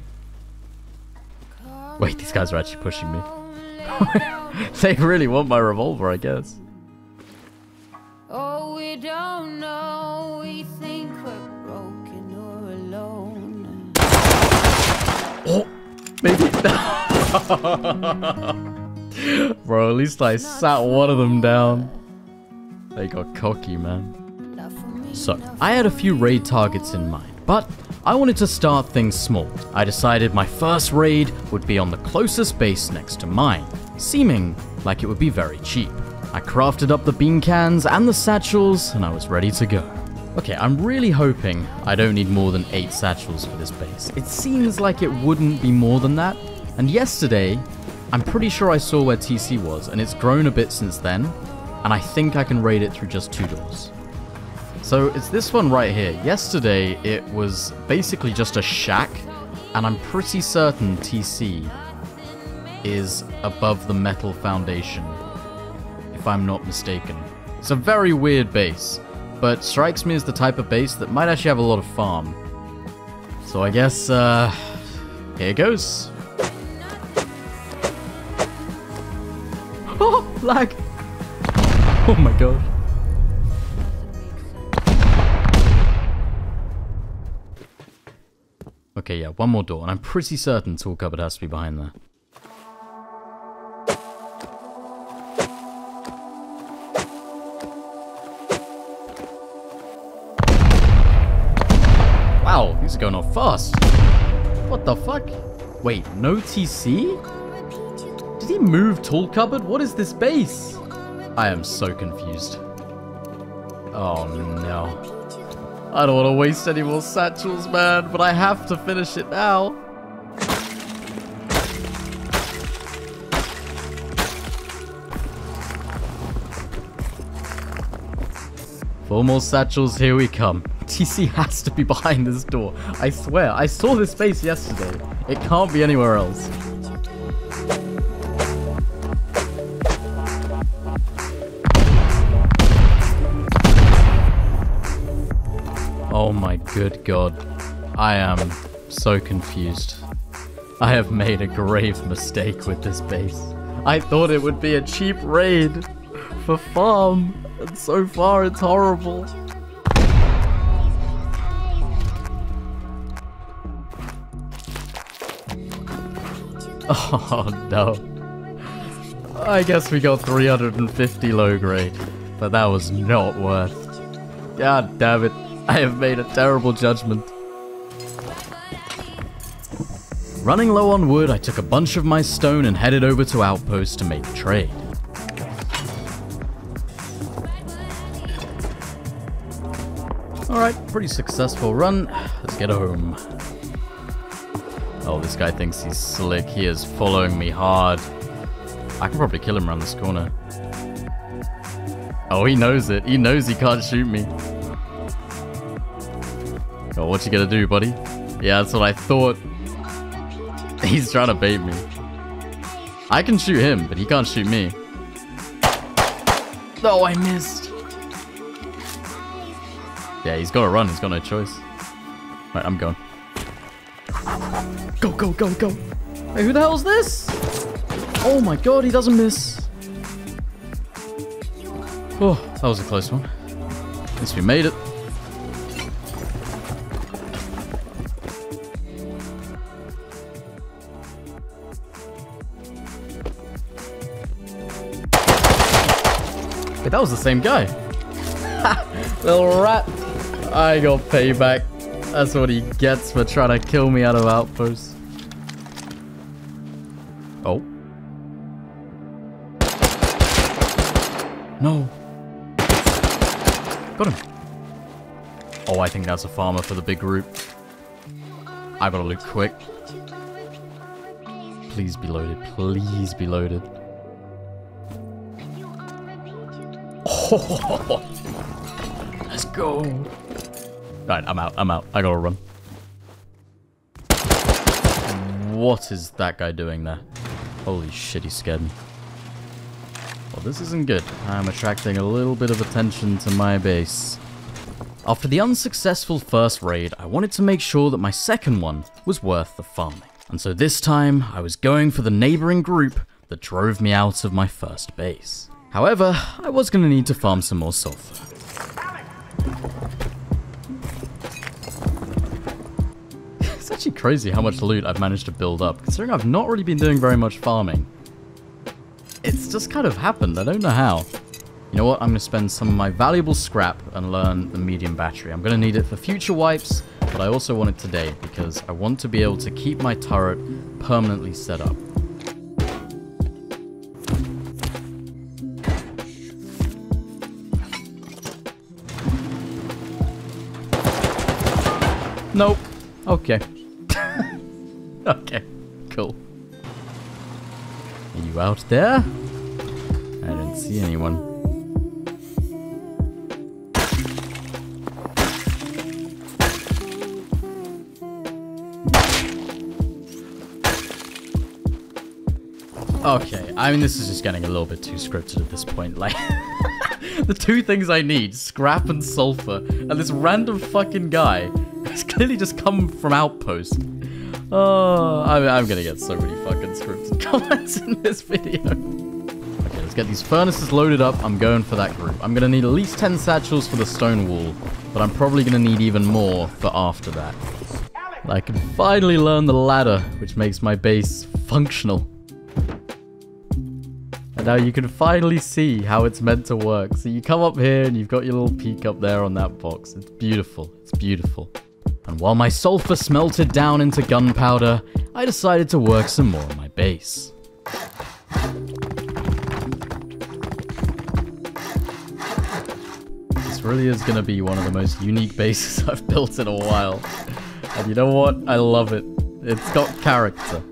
Wait, these guys are actually pushing me. (laughs) they really want my revolver, I guess. Oh, we don't know. We think we're broken or alone. Oh, maybe. (laughs) Bro, at least I sat one of them down. They got cocky, man. So, I had a few raid targets in mind, but I wanted to start things small. I decided my first raid would be on the closest base next to mine, seeming like it would be very cheap. I crafted up the bean cans and the satchels, and I was ready to go. Okay, I'm really hoping I don't need more than 8 satchels for this base. It seems like it wouldn't be more than that, and yesterday, I'm pretty sure I saw where TC was, and it's grown a bit since then, and I think I can raid it through just two doors. So it's this one right here. Yesterday, it was basically just a shack, and I'm pretty certain TC is above the metal foundation, if I'm not mistaken. It's a very weird base, but strikes me as the type of base that might actually have a lot of farm. So I guess, uh, here goes. (laughs) Oh, lag! Oh my god. Okay, yeah, one more door, and I'm pretty certain tool cupboard has to be behind there. Wow, these are going off fast. What the fuck? Wait, no TC? Did he move tool cupboard? What is this base? I am so confused. Oh no. I don't want to waste any more satchels, man, but I have to finish it now. Four more satchels, here we come. (laughs) TC has to be behind this door. I swear, I saw this face yesterday. It can't be anywhere else. Good god. I am so confused. I have made a grave mistake with this base. I thought it would be a cheap raid for farm, and so far it's horrible. (laughs) Oh no. I guess we got 350 low grade, but that was not worth. God damn it. I have made a terrible judgment. Running low on wood, I took a bunch of my stone and headed over to Outpost to make trade. Alright, pretty successful run. Let's get home. Oh, this guy thinks he's slick. He is following me hard. I can probably kill him around this corner. Oh, he knows it. He knows he can't shoot me. Oh, what you gonna do, buddy? Yeah, that's what I thought. He's trying to bait me. I can shoot him, but he can't shoot me. No, I missed. Yeah, he's gotta run. He's got no choice. Right, I'm going. Go, go, go, go. Hey, who the hell's this? Oh my god, he doesn't miss. Oh, that was a close one. At least we made it. Wait, that was the same guy. (laughs) Little rat. I got payback. That's what he gets for trying to kill me out of outposts. Oh. No. Got him. Oh, I think that's a farmer for the big group. I gotta loot quick. Please be loaded. Please be loaded. (laughs) Let's go. Right, I'm out. I'm out. I gotta run. What is that guy doing there? Holy shit, he scared me. Well, this isn't good. I'm attracting a little bit of attention to my base. After the unsuccessful first raid, I wanted to make sure that my second one was worth the farming. And so this time, I was going for the neighboring group that drove me out of my first base. However, I was going to need to farm some more sulfur. (laughs) It's actually crazy how much loot I've managed to build up, considering I've not really been doing very much farming. It's just kind of happened, I don't know how. You know what? I'm going to spend some of my valuable scrap and learn the medium battery. I'm going to need it for future wipes, but I also want it today because I want to be able to keep my turret permanently set up. Nope. Okay. (laughs) okay. Cool. Are you out there? I didn't see anyone. Okay, I mean, this is just getting a little bit too scripted at this point. Like, (laughs) the two things I need, scrap and sulfur, and this random fucking guy has clearly just come from Outpost. Oh, I'm, I'm gonna get so many fucking scripted (laughs) comments in this video. Okay, let's get these furnaces loaded up. I'm going for that group. I'm gonna need at least 10 satchels for the stone wall, but I'm probably gonna need even more for after that. I can finally learn the ladder, which makes my base functional. And now you can finally see how it's meant to work. So you come up here and you've got your little peak up there on that box. It's beautiful. It's beautiful. And while my sulfur smelted down into gunpowder, I decided to work some more on my base. This really is going to be one of the most unique bases (laughs) I've built in a while. And you know what? I love it. It's got character.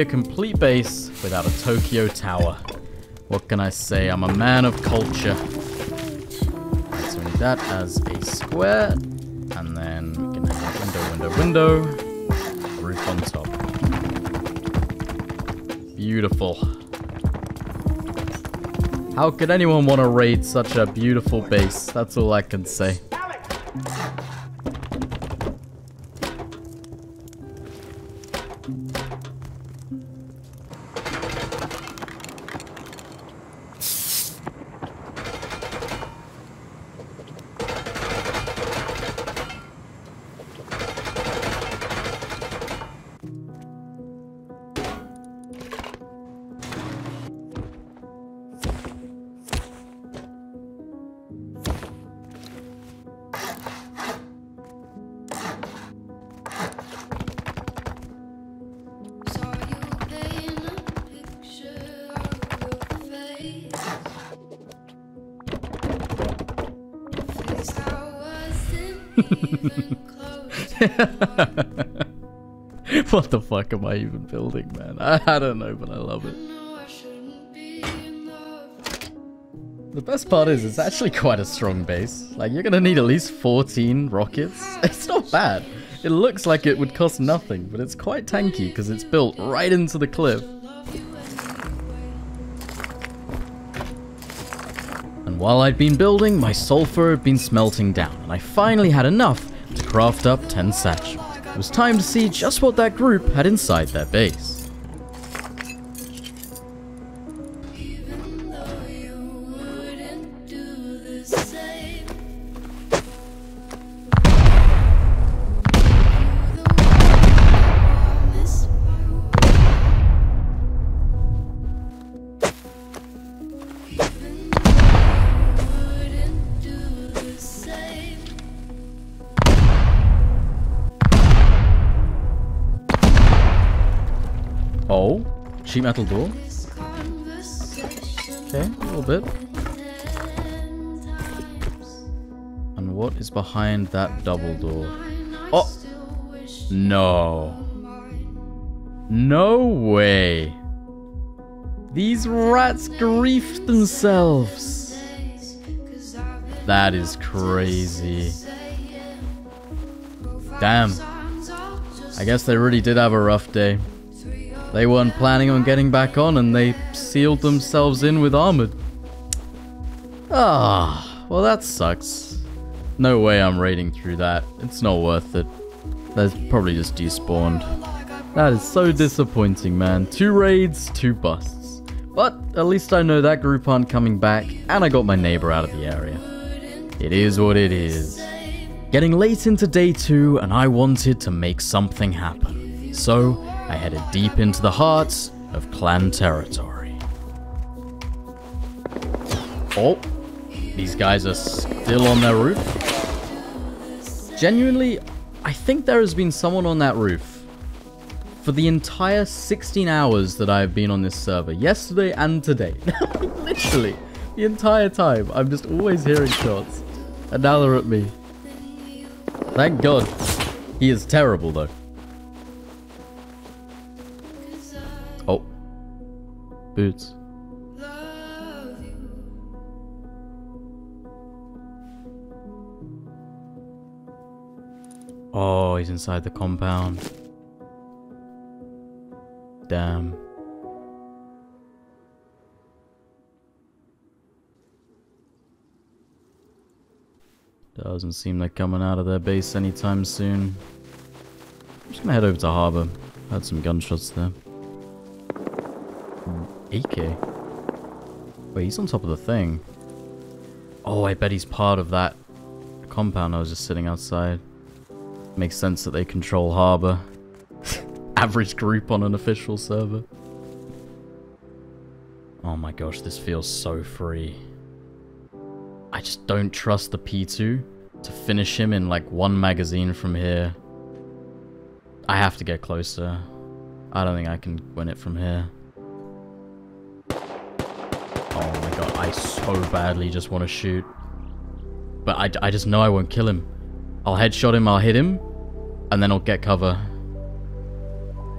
A complete base without a Tokyo Tower. What can I say? I'm a man of culture. So we need that as a square. And then we can have window, window, window. Roof on top. Beautiful. How could anyone want to raid such a beautiful base? That's all I can say. (laughs) what the fuck am I even building, man? I, I don't know, but I love it. The best part is it's actually quite a strong base. Like, you're gonna need at least 14 rockets. (laughs) It's not bad. It looks like it would cost nothing, but it's quite tanky because it's built right into the cliff. And while I'd been building, my sulfur had been smelting down, and I finally had enough to craft up 10 satchels. It was time to see just what that group had inside their base. Sheet metal door. Okay, a little bit. And what is behind that double door? Oh. No. No way. These rats griefed themselves. That is crazy. Damn. I guess they really did have a rough day. They weren't planning on getting back on and they sealed themselves in with armored. Ah, well that sucks. No way I'm raiding through that. It's not worth it. That's probably just despawned. That is so disappointing, man. Two raids, two busts. But at least I know that group aren't coming back, and I got my neighbor out of the area. It is what it is. Getting late into day two, and I wanted to make something happen. So, I headed deep into the heart of clan territory. Oh, these guys are still on their roof. Genuinely, I think there has been someone on that roof for the entire 16 hours that I have been on this server. Yesterday and today. (laughs) Literally, the entire time. I'm just always hearing shots. And now they're at me. Thank God. He is terrible, though. Boots. Oh, he's inside the compound. Damn. Doesn't seem like coming out of their base anytime soon. I'm just gonna head over to harbor. Heard some gunshots there. AK. Wait, he's on top of the thing. Oh, I bet he's part of that compound I was just sitting outside. Makes sense that they control harbor. (laughs) Average group on an official server. Oh my gosh, this feels so free. I just don't trust the P2 to finish him in like one magazine from here. I have to get closer. I don't think I can win it from here. I so badly just want to shoot. But I, I just know I won't kill him. I'll headshot him, I'll hit him, and then I'll get cover.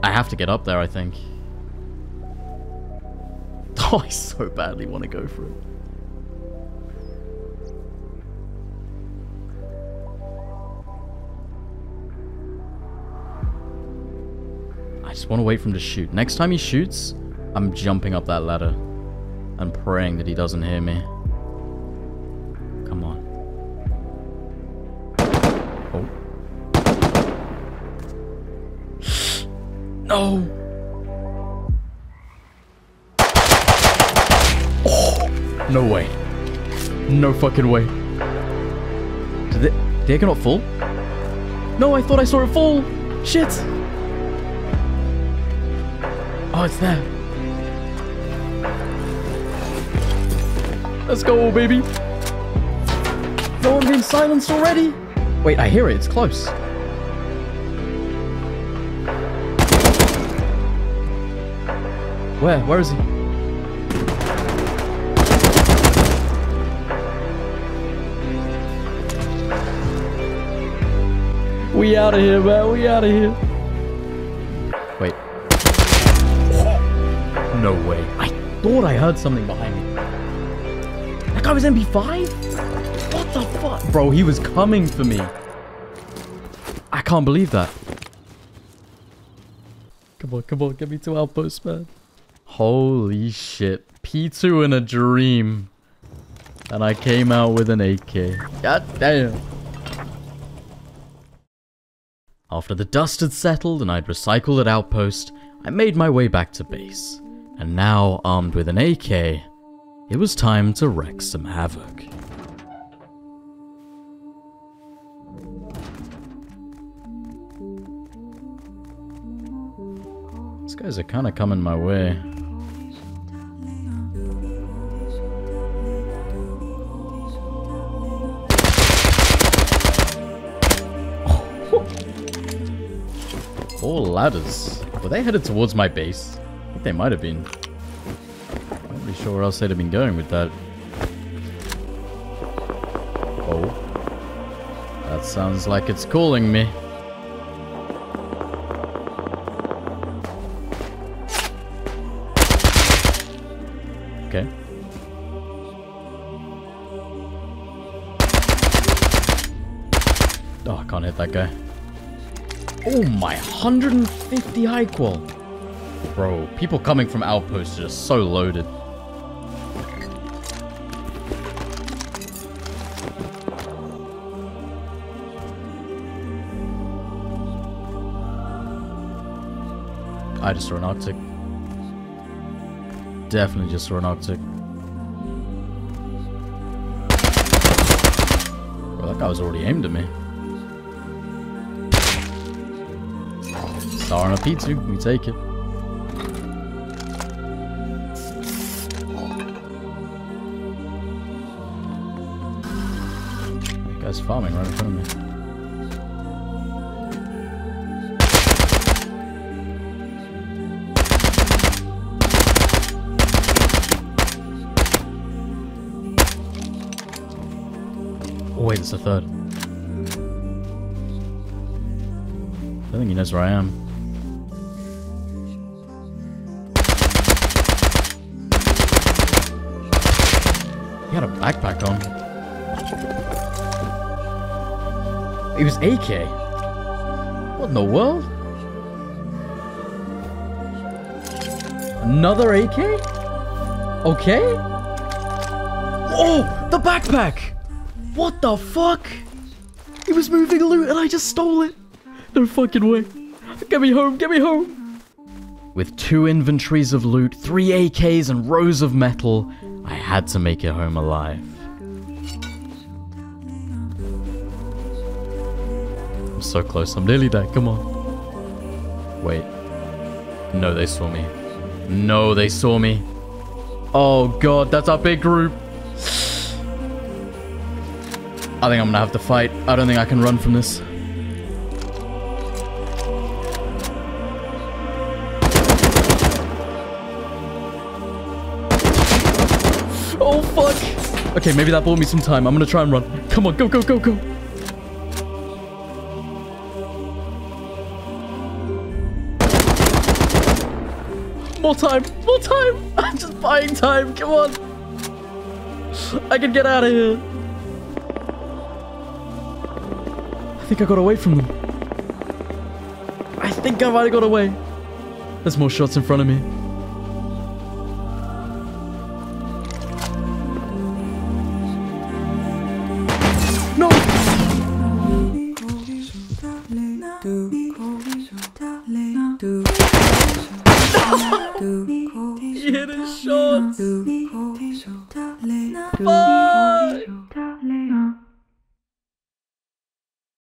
I have to get up there, I think. (laughs) Oh, I so badly want to go for it. I just want to wait for him to shoot. Next time he shoots, I'm jumping up that ladder and praying that he doesn't hear me. Come on. Oh. (gasps) No! Oh, (gasps) no way. No fucking way. Did it, did it not fall? No, I thought I saw it fall! Shit! Oh, it's there. Let's go, baby. No, I'm being silenced already. Wait, I hear it. It's close. Where? Where is he? We out of here, man. We out of here. Wait. No way. I thought I heard something behind me. That guy was MP5? What the fuck? Bro, he was coming for me. I can't believe that. Come on, come on. Get me to outpost, man. Holy shit. P2 in a dream. And I came out with an AK. God damn. After the dust had settled and I'd recycled at outpost, I made my way back to base. And now, armed with an AK, it was time to wreak some havoc. These guys are kind of coming my way. (laughs) Four ladders. Were they headed towards my base? I think they might have been. Sure where else they'd have been going with that. Oh. That sounds like it's calling me. Okay. Oh, I can't hit that guy. Oh my, 150 high qual. Bro, people coming from outposts are just so loaded. I just saw an Arctic. Definitely just saw an Arctic. Well, that guy was already aimed at me. Star on a P2, we take it. That guy's farming right in front of me. Oh wait, it's the third. I think he knows where I am. He had a backpack on. It was AK. What in the world? Another AK? Okay. Oh, the backpack! What the fuck? He was moving loot and I just stole it. No fucking way. Get me home, get me home. With two inventories of loot, three AKs, and rows of metal, I had to make it home alive. I'm so close. I'm nearly there. Come on. Wait. No, they saw me. No, they saw me. Oh god, that's our big group. I think I'm gonna have to fight. I don't think I can run from this. Oh fuck! Okay, maybe that bought me some time. I'm gonna try and run. Come on, go, go, go, go! More time! More time! (laughs) I'm just buying time! Come on! I can get out of here! Think I got away from them. I think I might have got away. There's more shots in front of me.